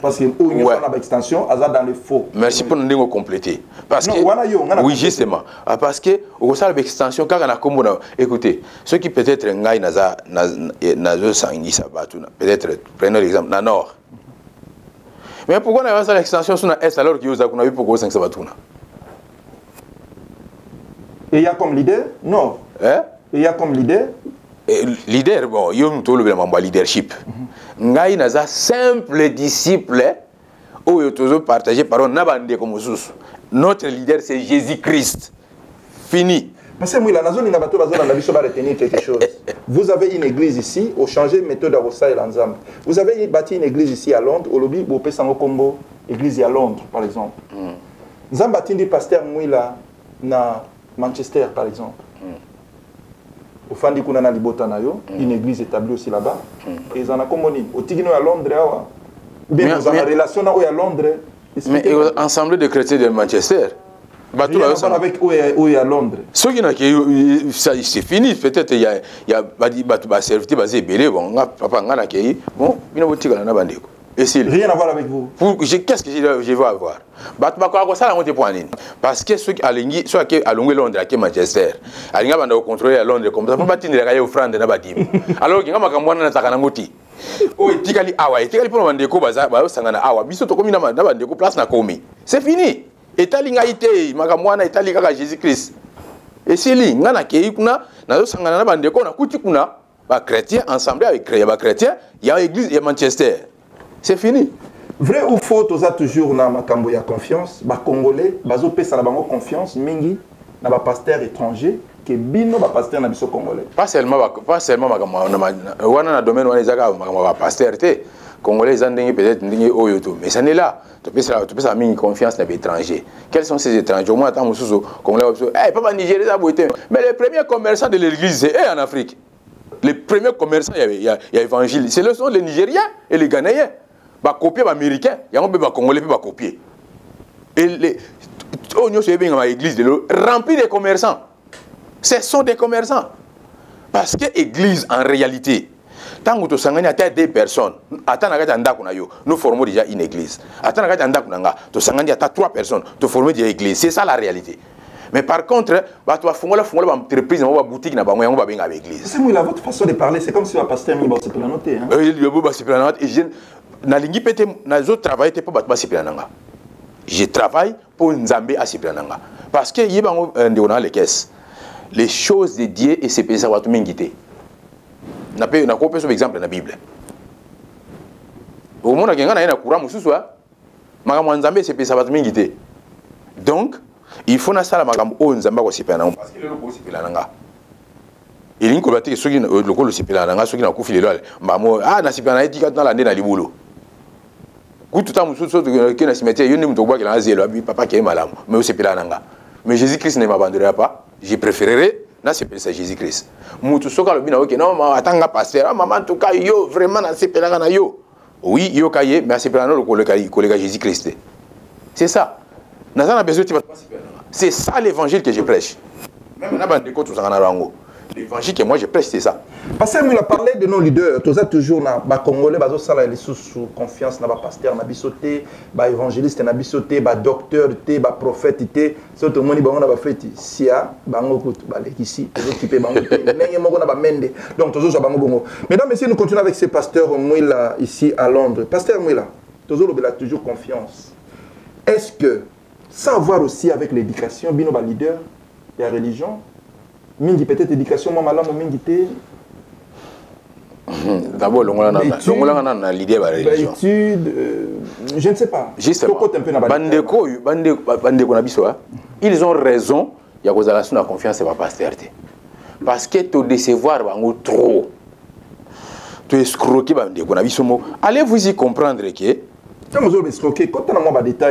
Parce que où il y Ouais. a extension, dans le faux. merci pour nous compléter. Parce Non, que wana yo, oui justement. Ah, parce que au sein de l'extension kaka na kombo écoutez ceux qui peut-être ngai naza nazo batu na peut-être prenons l'exemple na nord. Mais pourquoi na ça l'extension sur na est alors que yoza kuna pourquoi sangisa batu na Et il y a comme leader? Non. hein? Il y a comme Eh, leader bon yo mutu olobela mambo ya leadership ngai naza simple disciple oyo tozopartage parole na bandeko mosusu notre leader c'est jésus christ fini Parce que moi, la zone n'a pas va retenir quelque chose. Vous avez une église ici, au changer de méthode à Rossa et l'ensemble. Vous avez bâti une église ici à Londres, au lobby, au Pessango Combo, église à Londres, par exemple. Vous avez bâti des pasteurs Mouila na Manchester, par exemple. Au Fandi Kunana Libota Nayo, une église établie aussi là-bas. Et ils en ont communi. Au Tigino à Londres, awa. ou bien Mais- vous avez mais- une relation là où à Londres. mais ensemble de chrétiens de manchester bato Rien à bayo voir avec où est où est à Londres. soki nake c'est fini peut-être ya ya badi bato baservite baza ebele bon nga papa nga nakei bon bino botikala na bandeko Rien à voir avec vous. Pour- qu'est-ce que je, veux avoir? Parce que soki alingi soki ake alongwe londres ake manchester abanda kocontrole ya londres comme ça mpo batindelaka ye ofrande na badimi alors ke nga makambo wana nataka nango te oyo etikali awa etikali mpona bandeko baza- bazosangana awa. Biso tokomi na ba- na bandeko place nakomi c'est fini. Etali ngai te makambo wana etali kaka jésus christ esili nga nakei kuna nazosangana na bandeko nakuti kuna. Bachrétien ensemble ya bachrétien ya église ya manchester c'est fini. Vrai ou faux toza toujours na makambo ya confiance bacongolais bazopesa na bango confiance mingi na bapaster étranger ke bino bapaster na biso congolais. Pas seulement ba- pas seulement makambo na wana na domaine wana eza kaka makambo ya bapaster te. Congolais eza ndenge peut-être ndenge oyo to mais ça n'est là. Topesaka topesaka mingi confiance na baétranger quels sont ces étrangers? Au moins ata mosusu congolais ba biso hey, papa nigéria eza boye te mais les premiers commerçants de l'église eux en afrique. Les premiers commerçants ya, ya, ya évangile. Ce sont les nigériens et les ghanéens bakopie baaméricain yango mpe bacongolais mpe bakopie et les- oyo nyonso ebengama église lelo rempli de commerçants. Ce sont des commerçants. Parce que église en réalité ntango tosangani ata deux personnes ata na kati ya ndako na yo nous formons déjà une église. Ata na kati ya ndako na nga tosangani ata trois personnes toforme déjà église. C'est ça la réalité. Mais par contre bato bafungola fungola baentreprise na bango baboutique na bango yango baéglise c'est moi la votre façon de parler c'est comme si bapaster mingi basepela no te hein? lobo basepela na nga te nalingi mpo je travaille pour nzambe asepela parce que euh, les choses de dieu esepelisa bato mingi te. Exemple na bible. Na ye na courant mosusu a ya nzambe donc il faut nasala makambo oyo nzambe akosepela nango parce que lelo kosepela na nga. Elingi koloba teke soki na- lokola osepela na nga soki nakufi lelo ale. Mbamo ah nasepela libulu kutu ta mosusu so toke na cimetière papa mais na jésus christ ne m'abandonnera pas je préférerai nasepelisa jésus christ motu soki alobi na oke non atanga paster ah mama ntuka yo vraiment nasepelaka na yo. Oui yoka ye mais asepela na yo koleka jésus christ c'est ça. Na besoin te bato basepela na nga c'est ça l'évangile que je prêche. Même na na l'évangile que moi je prêche c'est ça Pasteur Moula parlait de nos leaders. Tous toujours na ba congolais bazo sala les sous confiance na ba pasteur na bisoté, ba évangéliste na bisoté, ba docteur té, ba prophète té. So to moni bango na ba feti. Sia bango kutu ba lekisi, les occupé bango. Nenge moko na ba mende. Donc toujours so bango bongo. Mesdames messieurs, nous continuons avec ces pasteurs Mouila ici à Londres. Pasteur Mouila, toujours il a toujours confiance. Est-ce que ça a à voir aussi avec l'éducation bino leader la religion mingi peut-être éducation malamu mingi té d'abord longola na L'étude- longola na l'idée ba religion. L'étude, euh, je ne sais pas. justement ba- bandeko oyo bande- ba- bandeko na biso ah, ils ont raison ya kozala so na confiance ya bapaster te. Parce que todecevoir bango trop. Toescroke bandeko na biso moko allez vous y comprendre ke ba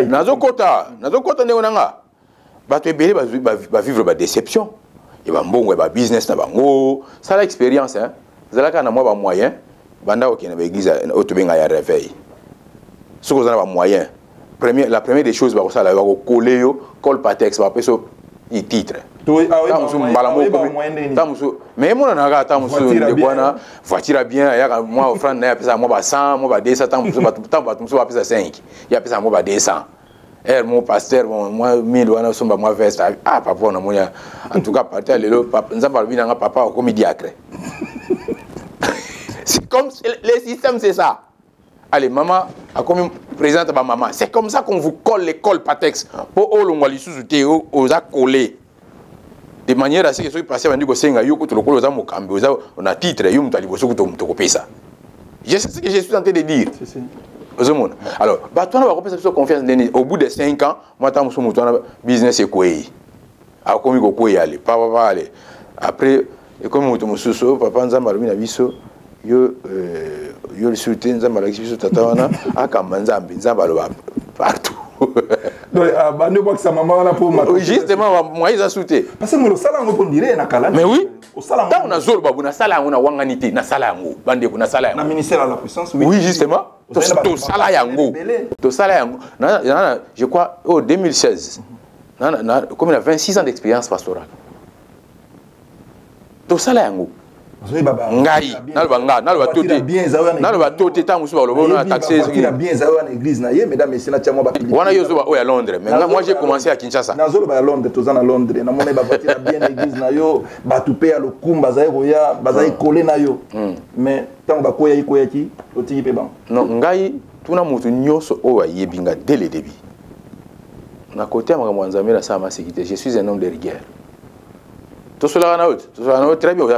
nazokota. Nazokota ndenge na nga bato ebele bavivre badéception ya bambongo ya babusiness na bango. Sala expérience hein. zalaka na mwa bamoyen banda kokende baeglise oyo tobenga ya réveil. Soki oza na bamoyen Premier- la première des choses bakosala bakokole yo col patex bapesa yo titre. To- ah ta ba moyen- mbala ah oui, ba moko moyen ndenge ta ndeko bien. wana voiture ya bien. ayaka mwa ofrande na ye apesaka mwa ba 100 mwa ba 200 ntango mosusu bato- ntango bato mosusu bapesa 5 ye apesaka mwa ba 200 ere mo paster bon mwa 1000 wana osomba mwa veste. Ah papa namoni en tout cas ya lelo papa- nzambe alobi nanga papa okomi diacre c'est comme le système c'est ça. Allez maman akomi présidente ba maman. C'est comme ça qu'on vous colle l'école patex. Po olongwa lisusu te oza collé. De manière à ce que soki paster bandi kosenga yo kutu lokola oza mokambi oza na titre yo moto ya liboso kutu moto kopesa je sais ce que je suis en de dire. Ozomona. Alors bato wana bakopesa biso confiance ndeni. Au bout de 5 ans mwata mosusu moto wana business ekwei akomi kokwei ale. Papapa ale. Après ekomi moto mosusu papa nzambe alobi na biso yo euh, yo lisusu te nzambe alakisi biso tata wana akamba nzambe. Nzambe aloba partout. Donc, ah, bande obwakisa mama wana mpo justement mwa eza su te parce que molo osala yango mpo ndire na kala mais oui. Ntango nazoloba bo nasala yango na wangani te nasala yango bandeko nasala na yango ministère ya la puissance oui. Justement. na tosala yango tosala yango je crois oh 2016 na- na- na- comme na 26 ans d'expérience pastorale tosala yango ngai naloba nga naloba to te naloba to te ntango mosusu baloba na eza wana yo ozoba oyo ya londres mais moi j'ai commencé à kinshasa. Nazoloba ya londres toza na londres. Namoni bavoiture ya bien na église na yo bato mpe ya lokumu bazali koya bazali kole na yo. Mais ntango bakoyaki koyaki otiki mpe bango. Non ngai tuna moto nyonso oyo ayebi nga dès le début. Na kote ya makambo ya nzambe nasala masécurité je suis un homme de rigueur très bien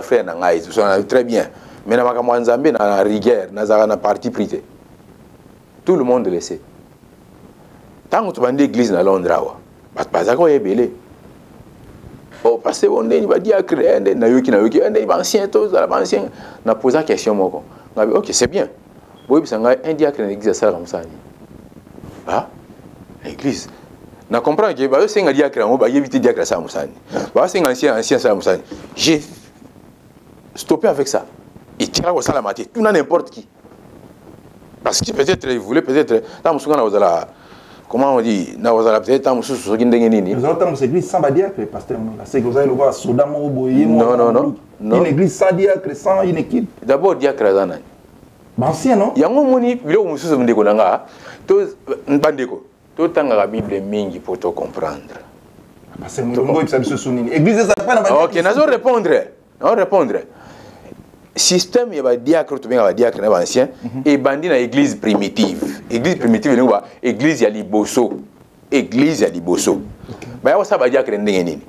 très bien. Mais na rigueur na tout le monde le sait. Ntango tobandi église na londres awa bato bazalaka oyo ebele o parce que ndeni badiacre ndeni nayoki nayoki ndeni baancien tozala baancien na posa question ok c'est bien. Boyebisa ngai un diacre na église asalaka mosala na comprendre ke bazosenga diacre yango bayebi te diacre asala mosala nini bazosenga ancien ancien asala mosala nini j'ai stoppé avec ça. Etikala kosalama te tuna n'importe qui. Parce que peut-être il voulait peut-être ntango mosusu nga na kozala comment on dit na kozala peut-être ntango mosusu soki ndenge nini. Ozaotambwisa église sans badiacre pasteur mola seke ozali lokola soda moko boye Non, non, non. Une église sans diacre sans une équipe. D'abord diacre aza nani baancien non? Yango omoni biloko mosusu ndeko na nga to bandeko totangaka bible mingi mpo tocomprendre pasteur mola olingo oyebisa biso su nini église ezali mpa na badiacre ok nazo répondre nazo répondre système ya badiacre tobengaka badiacre na baancien ebandi na église primitive église primitive elingi ba église ya liboso église ya liboso baya kosala badiakre ndenge nini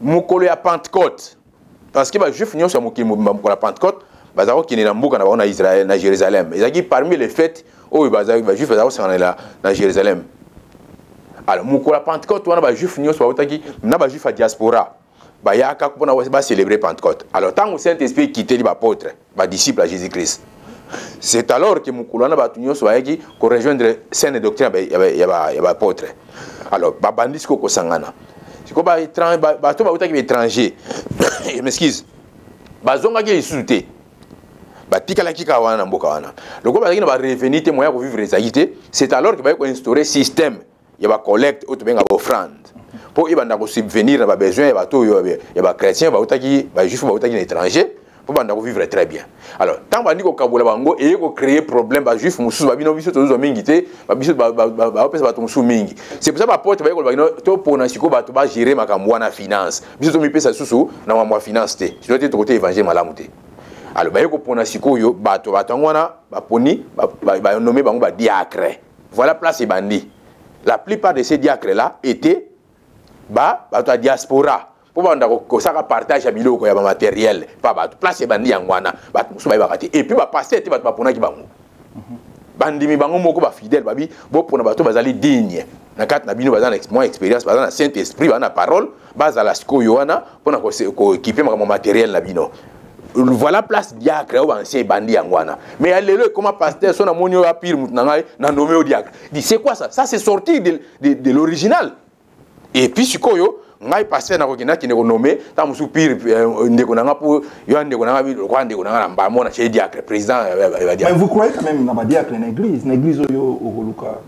mokolo ya pentecôte parce que bajuif nyonso ya mokili mobimba mokolo ya pentecôte bazala kokende na mboka na bango na israel na jérusalem ezalaki parmi les fêtes oyo bajuif bazala kosanganela na jérusalem. Alors mokolo ya pentecôte wana bajuif nyonso bautaki na bajuif ya diaspora bayaka mpona bacélébrer pentecôte. Alors ntango saint esprit ekiteli baapôtre badisciple ya jésus christ c'est alors que mokolo wana bato nyonso bayaki korejoindre saine doctrine ya baapôtre alors babandi sikoyo kosangana. Sikoyo bato bautaki baétranger m'excuse bazongaki lisusu te batikalaki kaka wana na mboka wana. Lokola bazalaki na bareveni te moya ya kovivre ezalaki te c'est alors que bayaki koinstaure système ya bacollecte oyo tobenga baoffrande mpo ebanda kosubvenir na babesoin ya bato oyo ya bachrétien na étranger mpo banda kovivre très bien. Alors ntango bandi kokabola bango eye kocréer problème bajuif mosusu babino biso tozozwa mingi te biso baopesa bato mosusu mingi. C'est pour ça bapote baye koloba kino topona sikoyo bato bagere makambo wana finance. Biso tomipesa susu na mambo finance te. Sino te tokote évangile malamu te alors baye kopona sikoyo bato bato yango wana baponi banome bango badiacre voilà place ebandi la plupart de ces diacres là étaient ba bato ya diaspora. Mpo banda kosaka partage ya biloko ya bamateriel mpa bato place ebandi yango wana bato mosusu bayebaka te epuis bapaster te bato baponaki bango bandimi bango moko bafidèle babi bopona bato bazali digne. Na kati na bino baza na mwa expérience baza na saint esprit baza na parole bazala sikoyo wana mpona koekipe makambo materiel na bino voilà place diacre oyo bancien ebandi yango wana. Mais ya lelo ekoma paster so namoni oyo apire motu na ngai na nome oyo diacre. Di c'est quoi ça? Ça c'est sorti de, de, de l'original. Et puis sikoyo ngai paster nakokende akende konome ntango mosusu pire ndeko na nga mpo yo ya ndeko na nga lokola ndeko na nga na mbamo na chie diacre président mais vous croyez quand même na badiacre na église na église oyo okoluka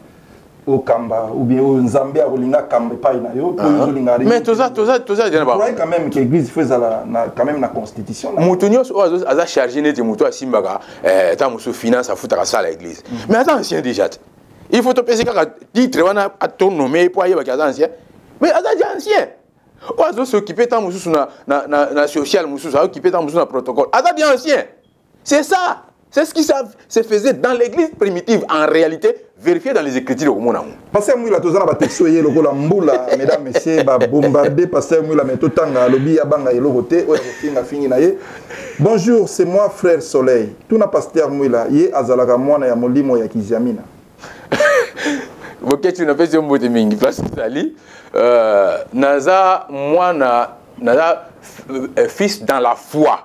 okamba ou bien nzambe akolinga kamba epai na yo to ozolinga mais toza toza toza croyez quand même que église fo ezala quand même na constitution motu nyonso oyo aza chargé neti motu asimbaka ntango mosusu finance afutaka sala église. Mais aza ancien déjà te. Il faut topesi kaka titre wana atonome mpo ayebaki aza ancien. Mais aza di ancien. Oyo azosokipe ntango mosusu na, social mosusu aokipe ntango mosusu na protocole. Aza di ancien. C'est ça c'est ce qui se faisait dans l'église primitive en réalité vérifié dans les écritures yango paster mwila toza na batexto ye lokola mbula. Mesdames messieurs babombarde paster mwila me totanga alobi abanga eloko te oyo akofingafingi na ye. Bonjour c'est moi frère soleil. Tuna paster mwila ye azalaka mwana ya molimo ya kiziamina boketi napesi yo mbote mingi place ezali naza mwana naza fils dans la foi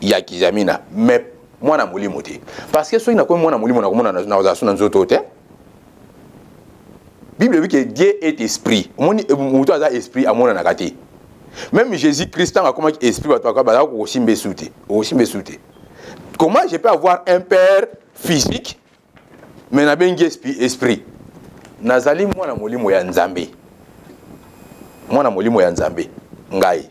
ya kiziamina mais mwana molimo te. Parce que soki nakomi mwana molimo nakomona nakozala so na nzoto te bible ebi ke dieu est esprit. Omoni moto aza esprit amonanaka te. Même jésus christ ntango akomaki esprit bato bazalaka kokosimba esu te. Okosimba esu te. Comment je peux avoir un père physique mais nabengi esprit? Nazali mwana molimo ya nzambe. Mwana molimo ya nzambe. Ngai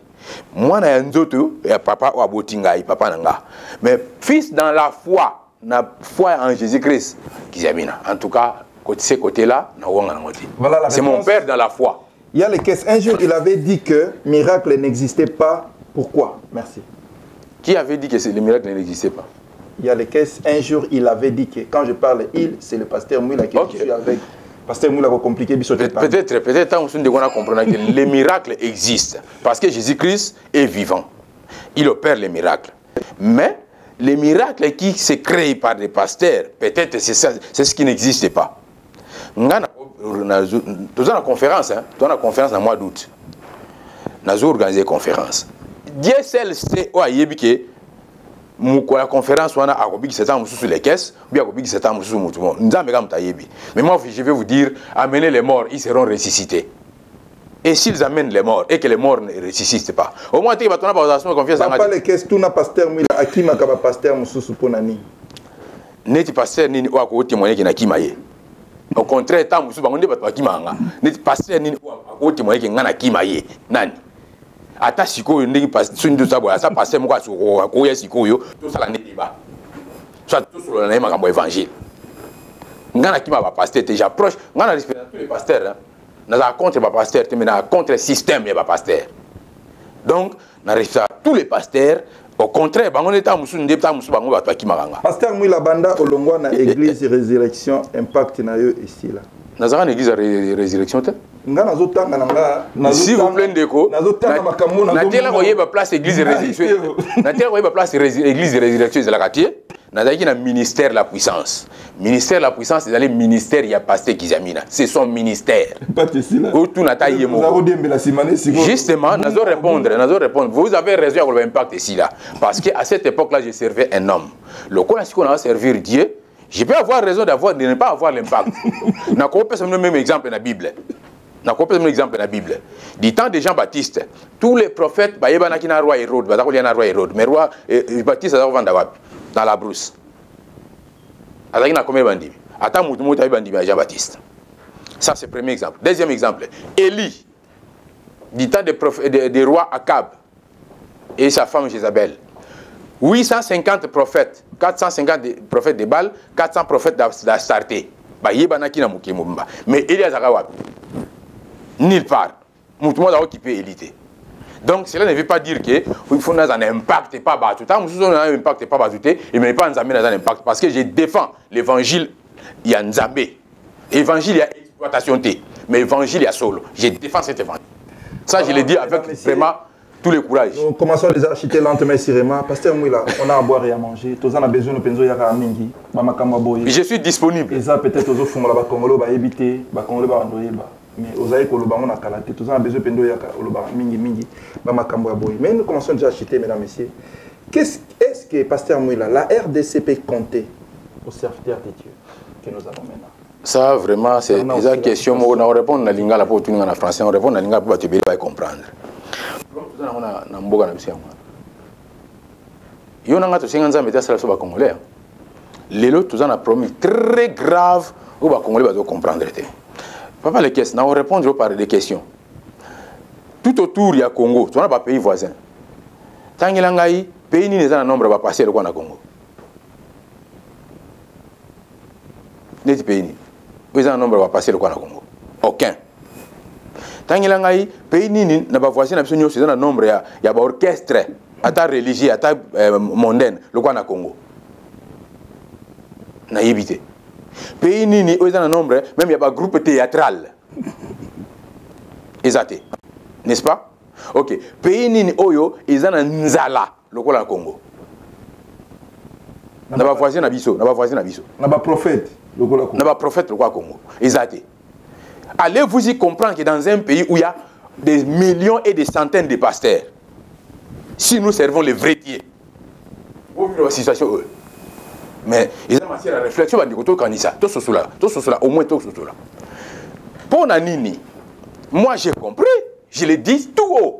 mwana ya nzoto ya papa oyo aboti ngai papa na nga mais fils dans la foi na foi en jésus christ kizamina en tout cas ce côté là na wonga nango te Voilà la c'est mon père dans la foi Il y a les caisses. Un jour, il avait dit que miracle n'existait pas. Pourquoi? Merci. qui avait dit que le miracle n'existait pas? Il y a les caisses. Un jour, il avait dit que quand je parle il, c'est le pasteur Moula qui Ok. je suis avec. Pasteur Moula te peut-être peut-être qu'on doit comprendre que les miracles existent. Parce que Jésus-Christ est vivant. Il opère les miracles. Mais les miracles qui se créent par des pasteurs peut-être c'est ça c'est ce qui n'existe pas. Na- toza na conférence hein, na conférence na mois d'août. Nazo organiser conférence dieu seul sait oyo ya conférence wana akobikisa ntango mosusu les caisses bien akobikisa ntango mosusu motu mo nzambe kaka moto ayebi mais moi je vais vous dire amenez les morts ils seront ressuscités. Et s'ils amènent les morts et que les morts ne ressuscitent pas. Au moins teke bato wana bazala soma confiance Papa les caisses, tout na pasteur Moula. Akimaka ba pasteur Moussousou Ponani. neti paster nini oyo akotémoigneke na kima ye au contraire ntango mosusu bango nde bato bakimaka nga neti paster nini oyo akotémoigneke nga na kima ye nani ata sikoyo ndenge pas- soki toza boye asa paster moko akoya sikoyo tosala nde débat. Soit tosolola na ye makambo ya évangile. Nga na kima bapaster te j'approche nga na respecte tous les pasteurs hein. nazala contre bapaster te mais contre système ya bapaster donc na respecte tous les pasteurs au contraire bango nde ntango mosusu nde ntango mosusu bango bato bakimaka nga. Pasteur Moula Banda Olongwa na église résurrection impact na yo ici là. nazalaka na église ya résurrection te? Nga nazotanga na ndeko koyeba place église koyeba place église de résurrection ezalaka tie nazalaki na ministère de la puissance ministère la puissance ezali ministère ya paster kizamina c'est son ministère otuna ye sikoyo nazo répondre, nazo répondre. Vous avez raison à l'impact ici là. Parce qu'à cette époque-là, je servais un homme. Le coup, si on a servir Dieu, je peux avoir raison d'avoir, de ne pas avoir l'impact. Na ko pesa le même exemple dans la Bible. Na ko pesa le même exemple la Bible? Du temps de Jean-Baptiste, tous les prophètes, bah yeba na roi Hérode, bah zakoli na roi Hérode, mais roi eh, Baptiste a vanda wapi? Dans la brousse. Azaki na combien bandimi? Ata mutu mutu bandimi à Jean-Baptiste. Ça c'est le premier exemple. Deuxième exemple, Élie du temps des, rois Akab et sa femme Jézabel. 850 prophètes, 450 de- prophètes de Baal, 400 prophètes d'Astarté. bayebanaki na mobimba mais eli azalaka wapi? Nulle part. Motu mo azalaka okipe eli te donc cela ne veut pas dire que il faut na impact pas bato ntango mosusu oyo na impact pas bato te ememi pas nzambe naza na impact. Parce que je défends l'évangile ya nzambe. Évangile ya exploitation te mais évangile ya solo. Je défends cet évangile. Ça je le dis avec vraiment tous les courages. Nous commençons à acheter lentement sirema. Pasteur Mouila, on a à boire et à manger. Tous on a besoin de penzo yaka mingi. Boye. je suis disponible. Eza peut-être ozofungola bakongolo bayebi te bakongolo bakando oyeba mais ozali koloba ngo na kala te toza na besoin mpe nde oyaka olobaka mingimingi bamakambo ya boye. Mais nous commençons déjà à chuter mesdames messieurs. Qu'est-ce- est-ce que pasteur Mouila la RDC peut compter au serviteur de Dieu que nous avons maintenant? Ça vraiment c'est eza question. moko na orépondre na lingala mpo otuninga na français. Orépondre na lingala mpo bato ebele baecomprendre toza nango na mboka na biso yango wana yo na nga tosenga nzambe te asala biso bacongolais lelo toza na problème très grave oyo bacongolais bazocomprendre te papa lekes na orépondre o par des questions. Tout autour ya congo. Toza na bapays voisin tangela ngai pays eza na nombre bapaster lokwa na congo. Neti pays nini eza na nombre ya bapaster lokwa na congo. Aucun. Tangela ngai pays nini na bavoisin na biso nyonso eza na nombre ya, ya baorchestre ata religieux ata eh, mondaine lokwa na congo. Nayebi te pays nini oyo eza na nombre même ya bagroupe théâtral. Eza te n'est-ce pas? Ok pays nini oyo eza na nzala lokola na congo. Na bavoisin na biso na bavoisin na biso. Na baprophète lokola ko na baprophète lokwa congo. Eza te. Allez-vous y comprendre que dans un pays où il y a des millions et des centaines de pasteurs si nous servons les vrais dieux situation mais eza matière ya réflexion bandeko tokanisa tososola tososola au moins tososola mpo na nini moi j'ai compris je le dis tout haut.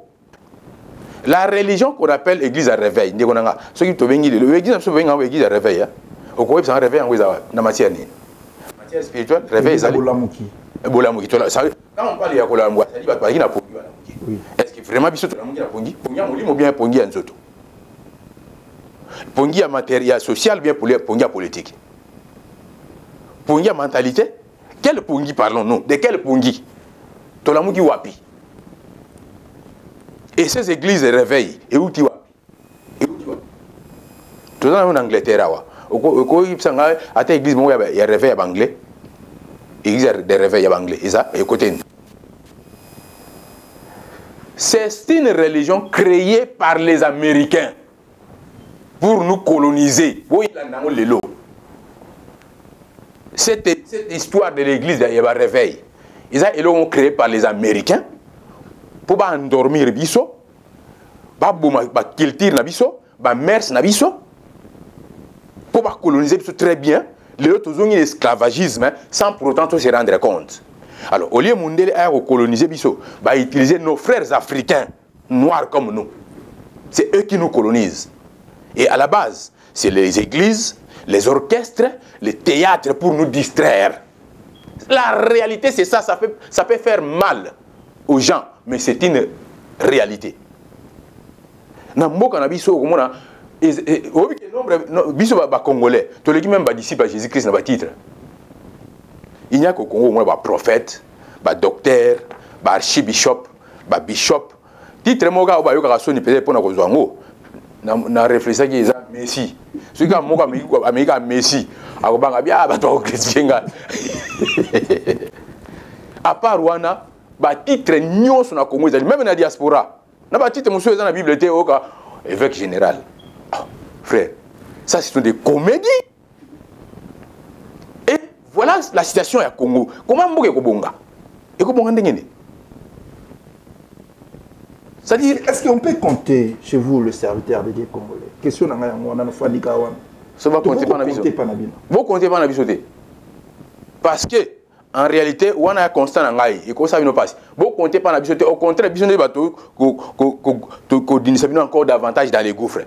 La religion qu'on appelle église à réveil ndeko na nga soki tobengi lelo église na biso tobengi yango église réveil ya okoyebisanga réveil yango eza wapi? Na matière nini? Matière spirituelle réveil ezali. Bolamuki quand on parle ya kolamuka c'est bato bazalaki na pongi balamuki. Est-ce que vraiment biso tolamuki na pongi? Pongi ya molimo bien pongi ya nzoto pongi ya matériel social bien poli- pongi ya politique. Pongi ya mentalité. Quel pongi parlons-nous de quel pongi tolamuki wapi? Et ces églises de réveil euti wapi euti wapi toza nango na angleterre awa Oko- okoyebisa ngai ata église moko ya- réveil ya banglais église de réveil ya banglais eza ekote nini c'est une religion créée par les américains pour nous coloniser. Cette, cette histoire de l'église ya baréveil eza eloko créé par les américains mpo baendormir biso baboma baculture na biso bamers na biso mpo bacoloniser biso très bien. Lelo tozongi na esclavagisme sans pour autant se rendre compte. Alors au lieu mondele aya kocoloniser biso bautiliser nos frères africains noirs comme nous. C'est eux qui nous colonisent et à la base c'est les églises les orchestres les théâtres pour nous distraire. La réalité c'est ça ça peut, ça peut faire mal aux gens mais c'est une réalité. Na mboka na biso okomona ez- e- oyebi ke nombre no- biso ba- bacongolais toleki même badisciple ya jésus christ na batitre il n'y a qu'au congo omona baprophète badocteur baarchibishop babishop titre moko oyo bayokaka soni peut-être mpona kozwa yango na- na réfléchissaki eza messi. Soki kaka moko ameki ko- ameki kaka messi. Akobanga bia bato bakokritie nga à part wana batitre nyonso na congo ezali même na diaspora. Na batitre mosusu eza na bible te oyoka évêque général. Ah, frère ça ce sont des comédies. Et voilà la situation ya congo. Comment mboka ekobonga ekobonga ndenge c'est-à-dire Est-ce qu'on peut compter chez vous le serviteur de Dieu congolais? Question na so bakonte mpa na biso Compter pas na biso te parce que en réalité constat na ngai ekosala bino mpasi bokonte mpa na biso te au contraire biso bato kodinisa bino encore davantage dans les gouffres.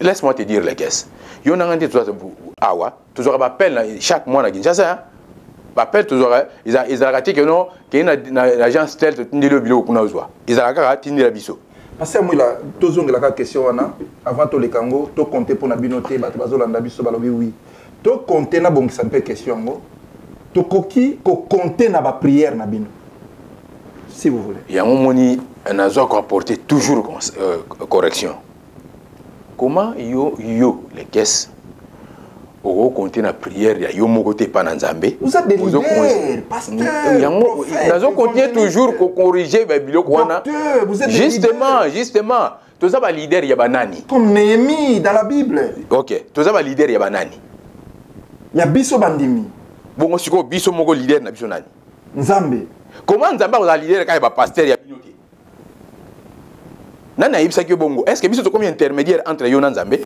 Laisse-moi te dire les caisses. Yo nanga nde tozwa awa tozwaka bapele na chaque mois na bapele tozwaka eza- ezalaka te keno kei na na agence tel totindeli yo biloko kuna ozwa ezalaka kaka tindela biso. Pasteur Mwila, tozongelaka question wana avant toleka yango tokonte mpo na bino te bato bazolanda biso balobi oui tokonte nabongisa mpe question yango tokoki kokonte na baprière na bino. Si vous voulez. Yango moni nazwa toujours euh, correction. Comment yo yo les caisses okokonte na prière ya yo moko te epa na nzambe. Vous êtes des Ozo leaders, cons- pasteurs, yango nazokontinue toujours kocorrige babiloko wana. Justement justement toza balider ya banani. Comme Néhémie dans la Bible. Ok toza balider ya banani. Ya biso bandimi. Bongo sikoyo biso moko lider na biso nani? Nzambe. Comment nzambe akozala lider kaka ya bapaster ya bino te? Nani ayebisaki yo bongo? Est ce que biso tokomi intermédiaire entre yo na nzambe?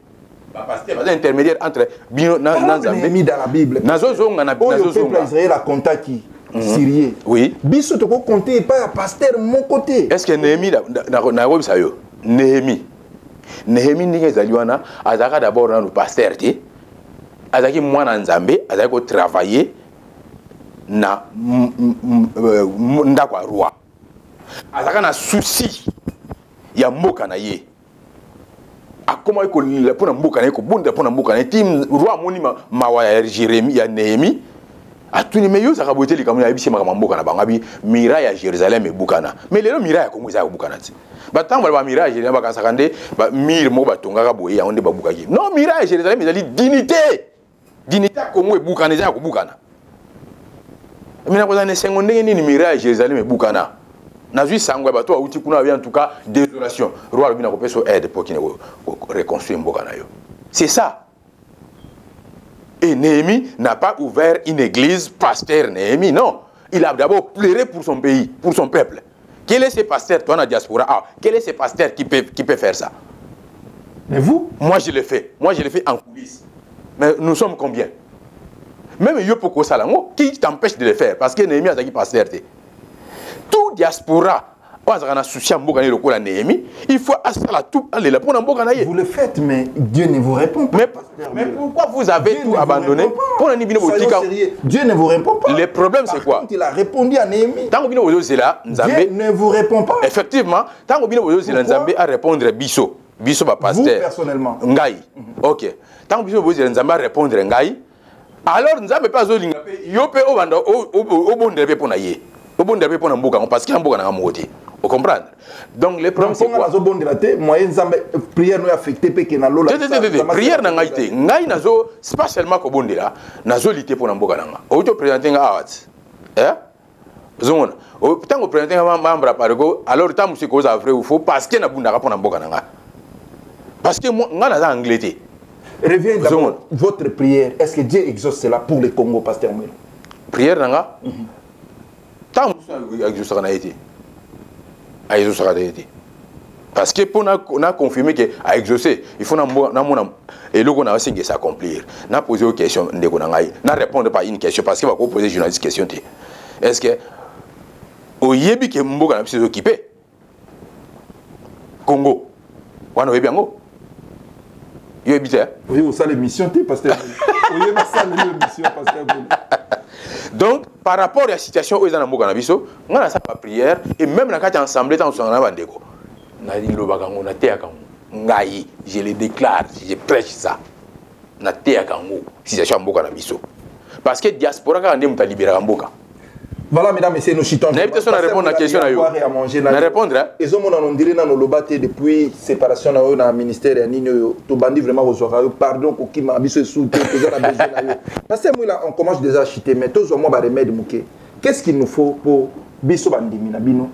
Baza intermédiaire entre bino na, na Comment nzambe Néhémie dans la Bible. Nazozonga na oyo peuple ya nazozonga israel akontaki syrie. Oui. Biso tokokonte epai ya paster moko te. Est ce que nehemi nakoyebisa yo? Nehemi nehemi ndenge ezali wana azalaka d'abord nano paster te. Azalaki mwana nzambe azalaki kotravaille na m- m- m- euh, m- ndako ya roi. Azalaka na susi ya mboka na ye akomaki kolela mpo na mboka na ye kobondela mpo na mboka na ye ti roi amoni ma- mawa ya jérémi ya nehemi atuni me yo ozalaka boye te likambo ayebisi makambo ya mboka na bango. Abi mira ya jérusalem ebukana. Me lelo mira ya kongo eza kobukana te. Batango bala bamira ya jérusalem bakanisaka nde bamire moko batongaka boye yango nde babukaki. Non mira ya jérusalem ezali dignité. Dignité ya kongo ebukana eza ya kobukana. Mina kozala na esengo ndenge nini mira ya jérusalem ebukana nazwi sango ya bato bauti kuna babi en tout cas désolation roi alobi na kopesa aide mpo kine reconstruire mboka na yo c'est ça Et Néhémie n'a pas ouvert une église, pasteur Néhémie, non. Il a d'abord pleuré pour son pays, pour son peuple. Quel est ce pasteur, toi, dans la diaspora? Ah, quel est ce pasteur qui peut, qui peut faire ça? Mais vous? Moi, je le fais. Moi, je le fais en coulisses. Mais nous sommes combien? Même Yopoko Salango, qui t'empêche de le faire? Parce que Néhémie a dit pasteur. te. Tout diaspora, oyo na susi ya mboka na ye lokola nehemi il faut asala tout alela mpo na mboka na ye. Vous le faites mais Dieu ne vous répond pas mais, mais pourquoi vous avez Dieu tout abandonné? répond pas. mpo na nini bino botika? Dieu ne vous répond pas. Le problème, c'est quoi? contre, il a répondu à Néhémie. Ntango bino bozozela nzambe. ne vous répond pas. Effectivement ntango bino bozozela nzambe arépondre biso. Biso vous bapaster personnellement. Ngai. Ok. Ntango biso bozozela nzambe arépondre ngai. Alors nzambe mpe azolinga mpe yo mpe obanda obondela mpe mpo na ye obondela mpe mpo na mboka yango parce que ya mboka nanga moko te ocomprendre donc le problème c'est quoi nazobondela te moye nzambe prière no affecté mpe ke te te prière na ngai te ngai nazo seulement kobondela nazoli te mpo na mboka na nga outi oprésente nga awa ti ozomona ntango oprésente nga membre ya parego alors ntango mosuku kozala vrai ou faux parce que nabundaka mpo na mboka na nga parce que moi- nga naza anglais te Reviens d'abord. Votre prière, est-ce que Dieu exauce cela pour le Congo, Pasteur Mwila prière na nga ntango mosusu exaucaka na ye te aexaucaka na ye te parce que mpo na- na confirme ke aexauce il faut nambo- namona eloko na asengi esa accomplir na pose yo question ndeko na ngai na répondre par une question parce que bakopose journaliste question te est ce que oyebi ke mboka na biso ezokipe congo wana oyebi yango yo oyebi te eh? Oui, vous savez l'émission, tu Pasteur Mwila. Oui, ça l'émission, Pasteur Mwila. Donc par rapport la situation oyo eza na mboka na biso ngai nasala baprière et même na kati ya ensemble ntango osanga na bandeko nalobaka yango nateyaka yango ngai je le déclare je prêche ça. Nateyaka yango situation ya mboka na biso parce que diaspora kaka nde moto aliberaka mboka Voilà, mesdames, messieurs, nous chitons. nayebi te so na répondre na question na yo na répondre hein? ezomona on dirait nano loba te depuis séparation na oyo na ministère ya nini oyo tobandi vraiment kozwaka yo pardon kokima biso esu te toza na besoin na yo paster mwila on commence déjà à chiter mais tozwa mwa baremède moke qu'est-ce qu'il nous faut pour biso bandimi na bino?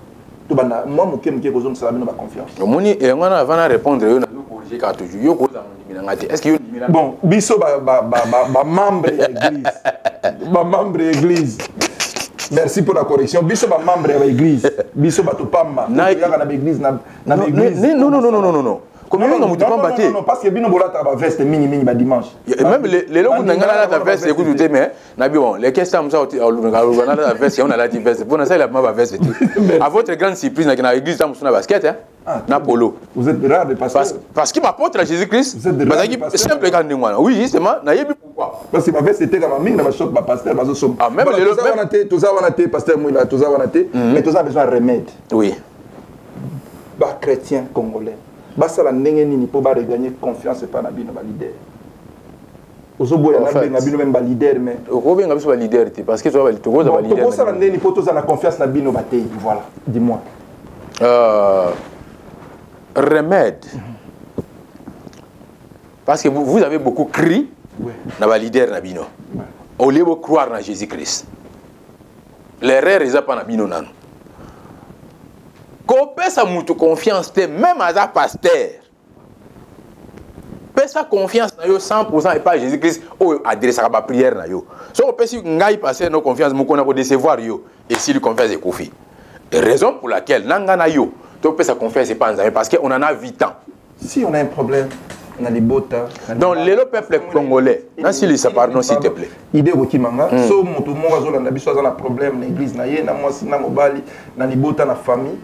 To banda mwa moke moke kozongisala bino baconfiance omoni wana avant na répondre yo nazokorige kaka toujours yo kozala mondimi te est ce que yo bon biso bamembre ya église. Bamembre ya église merci pour la correction biso bamembre ya baéglise biso bato pamba Na- toyaka na baéglise na na Non, baéglise non, non, non, non, non, non, non. Comme Non, yo nga non, mutu non, pamba non, te non, non, parce que bino bolataka baveste mingimingi badimanche même les les loko na nga na ta veste te mais na bi bon les questions comme ça on a la veste a veste pour na ça il a pas veste te à votre grande surprise na na église na basket hein Ah, na polo vous êtes rare de parce passer. Parce qu'il m'apporte à Jésus-Christ. Vous êtes de parce là, que pasteur. simple quand oui justement na yebi pourquoi? Parce que baveste etekama mingi na bashop bapaster bazosomba Ah, même lelo- toza même- wana te toza wana te paster mwila toza wana te mais toza besoin ya remède. Oui. Bachrétien congolais basala ndenge nini mpo bareganye confiance epa na bino balider ozoboya En na bino meme balider mais okobenga biso ba leader te parce que ba leader ndenge nini mpo toza na confiance na bino batei voilà dis-moi. Euh, remède. Parce que vous, vous avez beaucoup crié Ouais. dans le leader Nabino. Au lieu de croire en Jésus-Christ. L'erreur est pas Nabino. Qu'on pèse à mutu confiance, même à un pasteur. Pèse sa confiance na yo 100% et pas Jésus-Christ au adresse à ma prière na yo. So on peut si ngai passer nos confiance mo kona ko décevoir yo et si lui confiance est kofi. Raison pour laquelle nanga na yo, to pèse sa confiance pas en Nzambe, parce qu'on en a 8 ans. si on a un problème na libota na Donc, libala, le peuple congolais, nasilisa pardon, s'il te plaît. ide ekokimanga so moto moko azolanda biso aza na problème na église na ye na mwasi na mobali na libota na famille.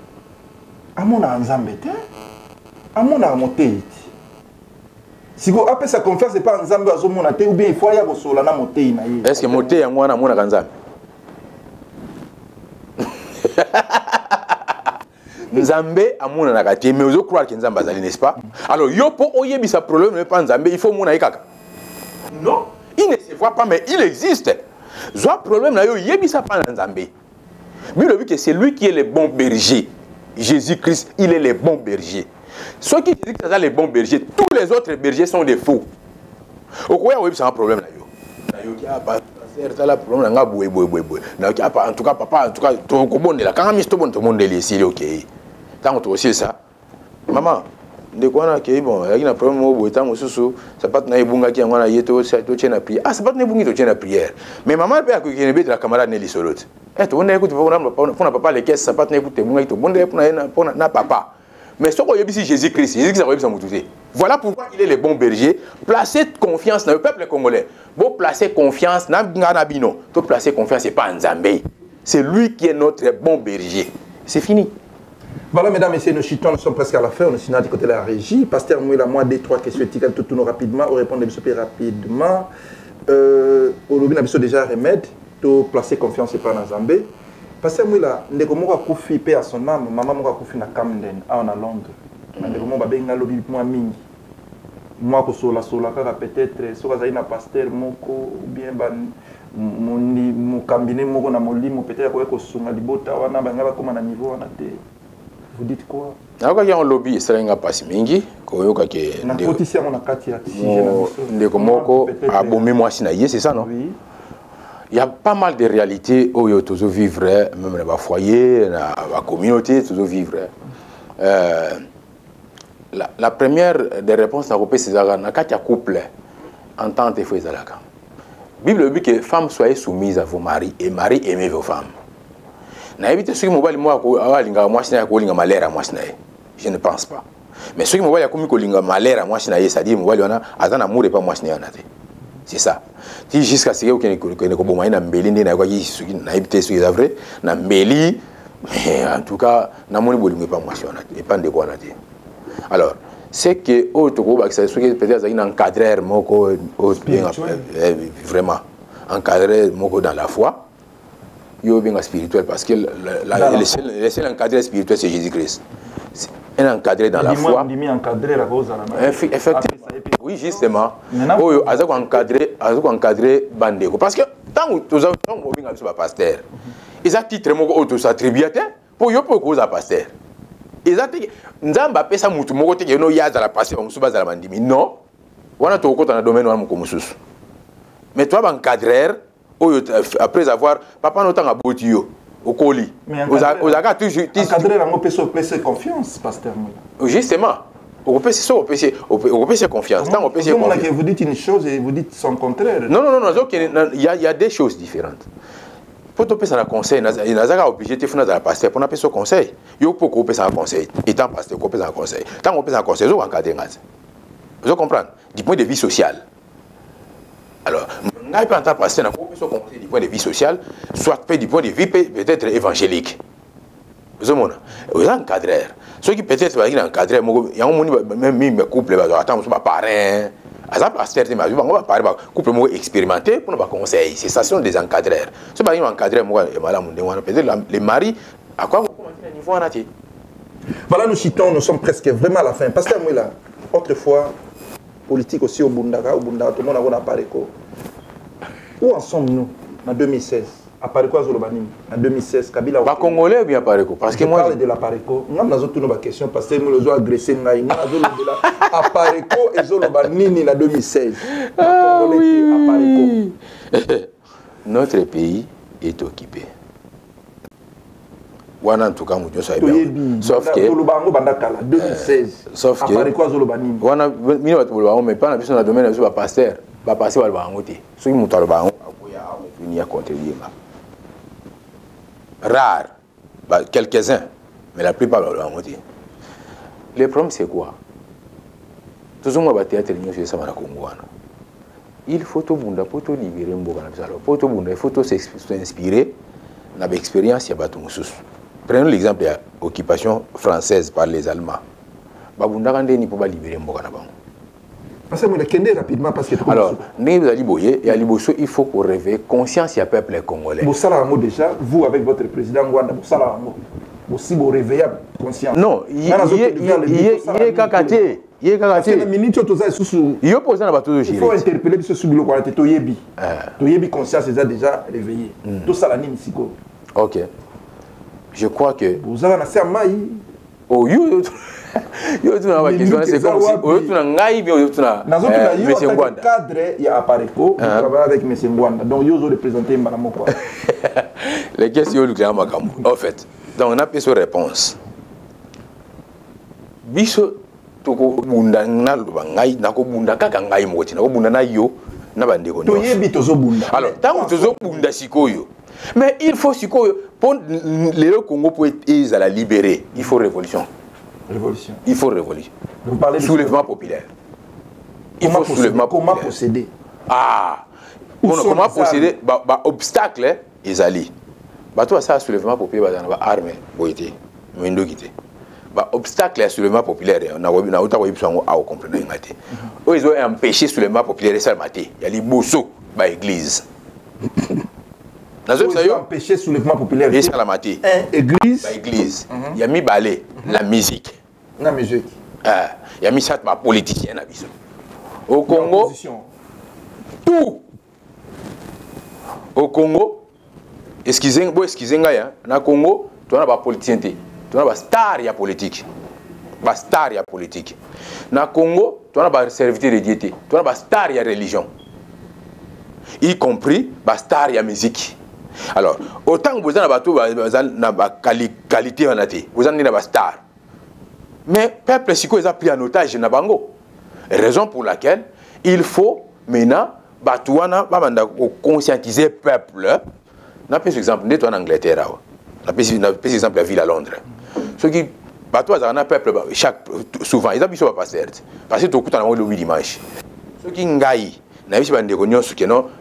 Amonaka nzambe te? Amonaka motei te sikoyo apesa confiance epa ya nzambe oyo azomona te ou bien ifo aya kosola na motei na ye? Est-ce que moté yango wana amonaka nzambe? nzambe amonanaka te mais ozocroire ke nzambe azali n'est-ce pas? Alors yo mpo oyebisa problème epa nzambe il faut omona ye non il ne se voit pas mais il existe. Zwa problème na yo yebisa mpa na nzambe. Bilobi ke c'est lui qui est le bon berger. Jésus-christ il est le bon berger. Soki jésus-christ aza le bon berger tous les autres bergers sont des faux. Okoya oyebisanga problème na yo. Nayoki apa tala problème na nga boye boye boye boye nayoki apa en tout cas papa en tout cas tokobondela. Kanga misi tobonda tobondeli esili okei ntango tokosilisa mama ndeko wana akei bon ayaki na problème moko boye ntango mosusu sapate na ye ebungaki yango wana ye totie na prière. Ah sapate na ebungi totie na prière. Mais mama mpe akokende ebetela camarade ne lisolo te e tobondeli kutu mpona papa lekesi sapate na ye kutu ebungaki tobondeli mpona ye na- mpona- na papa mais soki oyebisi jésus-christ jésus-christ akoyebisa motu te voilà pourquoi il est le bon berger. Placez confiance na le peuple congolais. Bo placer confiance na nga na bino to placer confiance epa nzambe c'est lui qui est notre bon berger. C'est fini Voilà, mesdames, messieurs, nous chutons, nous sommes presque à la fin. On est du côté de la régie. Pasteur Mouila, moi, des trois questions éthiques, tout nous rapidement. On répond rapidement. Euh, au lobby, on a déjà remède. To placer confiance par Nazambe. Pasteur Mouila, ndeko moko akufi pe à son âme, na Camden, à na Londres. Ndeko moko babenga lobby moi mingi. Moi ko sola sola kaka peut-être soka zali na pasteur moko ou bien ban mondi mokambine moko na molimo peut-être na niveau vous dites quoi? Nakokaki yango lobi esalaki nga mpasi mingi koyoka ke ndeko- moko abomi mwasi na ye c'est ça non? oui. Il y a pas mal de réalités oyo tozovivre même na bafoyer na bacommunauté tozovivre. Euh, la, la première des réponses na kati ya couple entente efo ezalaka. Bible elobi ke femme soyez soumise à vos maris et mari aimez vos femmes nayebi te soki mobali moko ako- alingaka mwasi na ye akolinga malere ya mwasi na ye je ne pense pas. Mais soki mobali akomi kolinga malere ya mwasi na ye c'est-à-dire mobali wana aza na amour epa mwasi na ye wana te. C'est ça. Ti jusqu'à ce que okende koboma ye na mbeli nde nayokaki soki nayebi te soki eza vrai na mbeli mais en tout cas namoni bolingo epa mwasi wana te epa ndeko wana te. Alors que oyo tokobakisa soki peut-être azalaki na encadreur moko oyo tobenga eh, vraiment encadreur moko dans la foi yo obenga spirituel parce que la- la- la le seul le seul encadreur spirituel c'est Jésus-Christ. Un encadré dans la foi. encadré la Effi- effectivement. oui justement. Oyo aza koencadre aza koencadre bandeko. Parce que ntango toza ntango bobenga biso bapaster eza titre moko oyo tosatribua te mpo yo mpo okozala paster eza te nzambe apesa mutu moko teke no ye azala paster bamosusu bazala bandimi. Non. Wana tokokɔta na domaine wana moko mosusu mais toa baencadreur oyo après avoir papa notanga aboti yo okoli. Encadrer- ozalaka toujours encadrer so opesi confiance pasteur justement okopesi so opesi okopesi confiance. Ozomona que confiance. vous dites une chose et vous dites son contraire. Non non non na- il y a- il y a des choses différentes. Mpo topesana conseil naza- nazalaka obligé te funa azala pasteur mpo napesa yo conseil. Yo mpo koopesaka conseil étant pasteur koopesaka conseil. Ntango opesaka conseil ozokankadre nga te ozo comprendre du point de vue social alors ngai mpe pasteur nakopesa yo conseil du point de vue social soit mpe du point de vue peut-être évangélique. Ozomona oza encadreur. Soki peut-être bazalaki na encadreur moko yango moni ba- même mimi bacouple bazwaka ata mosusu baparrain aza pasteur te mais azwi bango baparrain bacouple moko expérimenté mpona baconseil c'est ça sont des encadreurs. So bazalaki na encadreur moko ya malamu ndenge wana peut-être le mari niveau Voilà, nous citons, nous sommes presque vraiment à la fin. Pasteur Mouila, autrefois, politique aussi au Bundaka, au Bundaka, tout le monde a un Pareko. Où en sommes-nous en 2016 À Pareko, à Zolobanim, en 2016, Kabila. bacongolais ou bien pareko parce que Je moi parle de la Pareko. Toutes nos questions parce que nous avons agressé Ngaï. Nous avons à Pareko et Zolobanini en 2016. Ah, à Pareko. notre pays est occupé que- Pareko, à Zolobanini. wana bino bato boloba yango mais mpa na biso na domaine na biso bapaster bapaster baloba yango te. Soki moto aloba yango akoya fini ya contredire rare quelques-uns mais la plupart baloba yango te. Le problème c'est quoi? Tozomona batéâtre nyonso esama na kongo wana. Il faut tobunda mpo tolibere mboka na biso alors mpo tobunda il faut tosinspire na baexpérience ya bato mosusu prenons l'exemple ya occupation française par les allemands. Babundaka ndeni mpo balibere mboka na bango. Pasteur Mouila, kende rapidement parce que alors il faut koréveille conscience ya peuple congolais. Déjà vous avec votre président yango bosi boréveilla conscience. Non oza na bato il faut interpeller toyebi. Ah. toyebi conscience déjà réveillé tosala nini sikoyo ok je crois que bozala na se ya mai oh, yo tuna bakestion c'est comme si wapi? oyotuna ngai bien oyotuna nazotuna yo monsieur ngwanda cadre ya apareco travaille avec monsieur ngwanda donc yo ozoreprésente mbala moko les questions oyo olukela makambo en fait donc napesa réponse biso tokobunda naloba ngai nakobunda kaka ngai moko te nakobunda na yo na bandeko nyonso toyebi tozobunda alors ntango tozobunda sikoyo mais il faut sikoyo mpo lelo congo mpo ezala libéré il faut révolution. Révolution. Il faut révolution. Vous parlez de soulèvement populaire. Il comment faut procéder soulèvement comment populaire. procéder ah! Où comment les procéder ba, ba obstacle ezali bato basala soulèvement populaire bazala na baarme boye te mindoki te baobstacle ya soulèvement populaire nauta koyebi biso yango awa comprendre yenga te oyo ezo empêche soulèvement populaire esalema te ya liboso baéglise nazobisa yo empêcher soulèvement populaire. Esalama te église. Baéglise ya mibale la musique. Na musique. Ah, ya misato bapoliticien na biso au congo tout. Au congo excuse bo excuse ngai na congo tona bapoliticien te tona bastar ya politique. Bastar ya politique. Na congo tona baserviteur de dieu te tona bastar ya religion. Y compris bastar ya musique alors autant que bato ba- baza na baqualité wana te boza nde na bastar mais peuple sikoyo eza pris en otage na bango. Raison pour laquelle il faut maintenant bato wana babanda koconscientiser peuple. Napesi exemple nde toza na angleterre awa napesi napesi exemple ya ville à londres. Soki bato bazalaka na peuple ba- chaque souvent eza biso bapaster te parce que tokutana bango lobi dimanche. Soki ngai nayebisi bandeko nyonso keno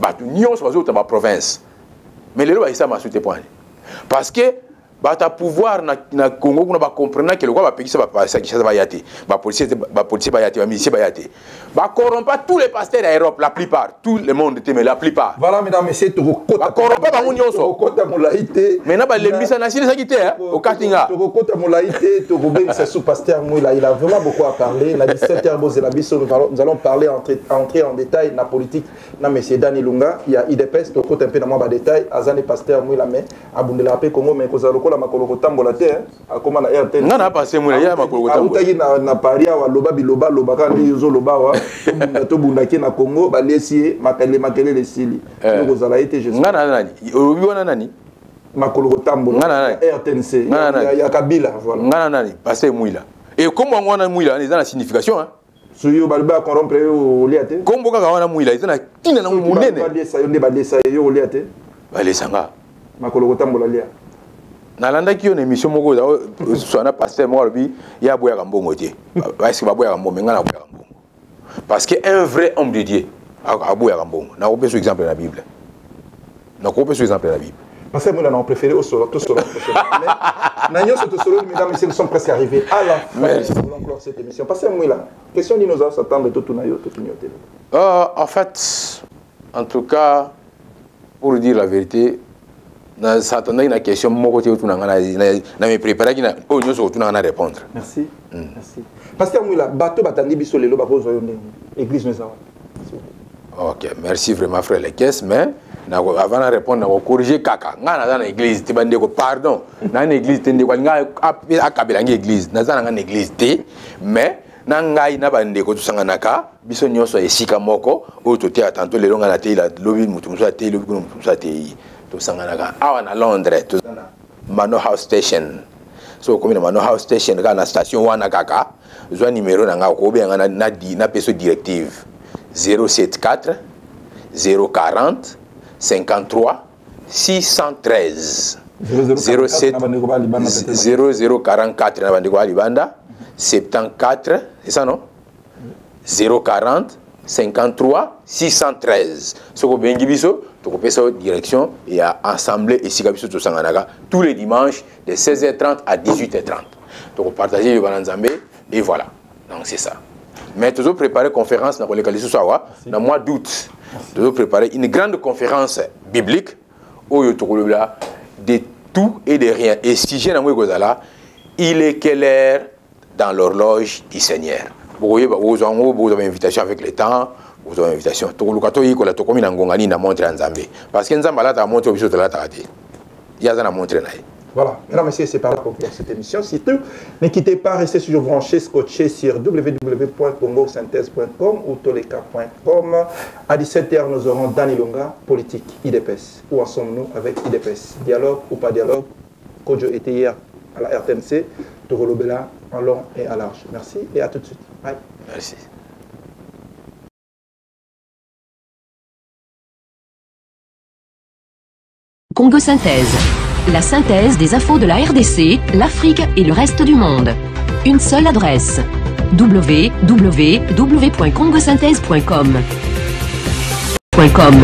bato nyonso bazouta baprovince mais lelo baisa masu te poani. Parce que bata pouvoir na, na congo kuna bacomprena ke lokola bapekisa basakishasa baya te. Bapolisier baya te bamisicien baya te. Bacorrompa tous les pasteurs ya europe la plupart. Tout le monde te mais la plupart. Voilà mesdames messieurs bacorrompa bango nyonso tokokota molai te maintenant balembisa nasilisaki te okati nga tokokota molai te tokobengisa sous pasteur mwila il a vraiment beaucoup à parler. Na 17 heures bozela biso nous allons parler entrer, entrer en détail na politique. Na monsieur dani lunga ya idps tokota mpe na mwa badétail aza ne pasteur mwila mais abundelaka mpe congo mais kozala lokola makolo kotambola te akóma na rtn nga na pase mwila ya makolo kotambola. Autaki na paris awa aloba biloba alobaka nde ozoloba awa tobunda tobundaki na congo balesi ye makele makelele esili kozala ye te nga na nani? Olobi wana nani? Makolo kotambola rtnc ya kabila voilà. Nga na nani paster mwila. Ekombo yango wana mwila eza na signification soki balobi bacorrompre yo olia te. Kombo kaka wana mwila eza na ntina nango monene. balesa yo nde balesa yo olia te. Balesanga makolo kotambola lia nalandaki yo na émission moko swana paster moko alobi ye aboyaka mbongo te. Parceke baboyaka mbongo? Ngai naboyaka mbongo. Parce que un vrai homme de dieu aboyaka mbongo. Nakopesa exemple na bible nakopesa exemple na bible. Parce que moi, on préféré au solo, tout solo. Mais nous solo, mesdames et messieurs, nous sommes presque arrivés à la fin. Nous voulons clore cette émission. Parce que moi, là, question dinosaure s'attendre tout le tout le En fait, en tout cas, pour dire la vérité, na s'attendait une question mon côté autour na na me préparer qui na oh nous autour na répondre. Merci mm. merci. Parce que moi là bateau batandi biso lelo ba pozo yo ndenge. Église nous OK merci vraiment frère les caisses mais avant de répondre na corriger kaka. Nga naza na église te bandeko pardon. Na na église te ndeko nga akabela ngi église. Naza na nga na église te mais na ngai na bandeko tosanganaka biso nyonso esika moko oyo toteya tanto lelo ngai natei lobi motu mosusu atei lobi kuna motu mosusu atei tosanganaka awa na londres toza na mano house station. So okomi na mano house station kaka na station wana kaka zwa numero na ngai okobeyanga napesa directive. 074 040 53 613 07 0044 na bandeko ya libanda 74 c'est ça non? 040 53 613 soki obengi biso tokopesa yo direction ya assemblée esika biso tosanganaka tous les dimanches de 16h30 à 18h30 tokopartage yoba na nzambe et voilà. Donc c'est ça. Mais toujours préparer conférence na koleka lisusu awa na mois d'août. Toujours préparer une grande conférence biblique oyo tokolobela de tout et de rien. Et sujet nango ekozala il est quelle heure dans l'horloge du seigneur? Bokoyeba kozwa yango bokozwa invitation avec le temps bokozwa invitation tokoluka toyikola tokomi na ngonga nini na montre ya nzambe parce que nzambe alataka montre biso tolataka te ye aza montre na Voilà, mesdames messieurs, c'est par là qu'on clore cette émission. Surtout, ne quittez pas, restez toujours branchés, scotchés sur www.congosynthèse.com ou toleka.com. À 17h, nous aurons Dani Longa, politique, IDPS. Où en sommes-nous avec IDPS Dialogue ou pas dialogue? Kojo était hier à la RTMC, Togolo Bella en long et à large. Merci et à tout de suite. Bye. Merci. Congo Synthèse. La synthèse des infos de la RDC, l'Afrique et le reste du monde. Une seule adresse www.congosynthèse.com. .com.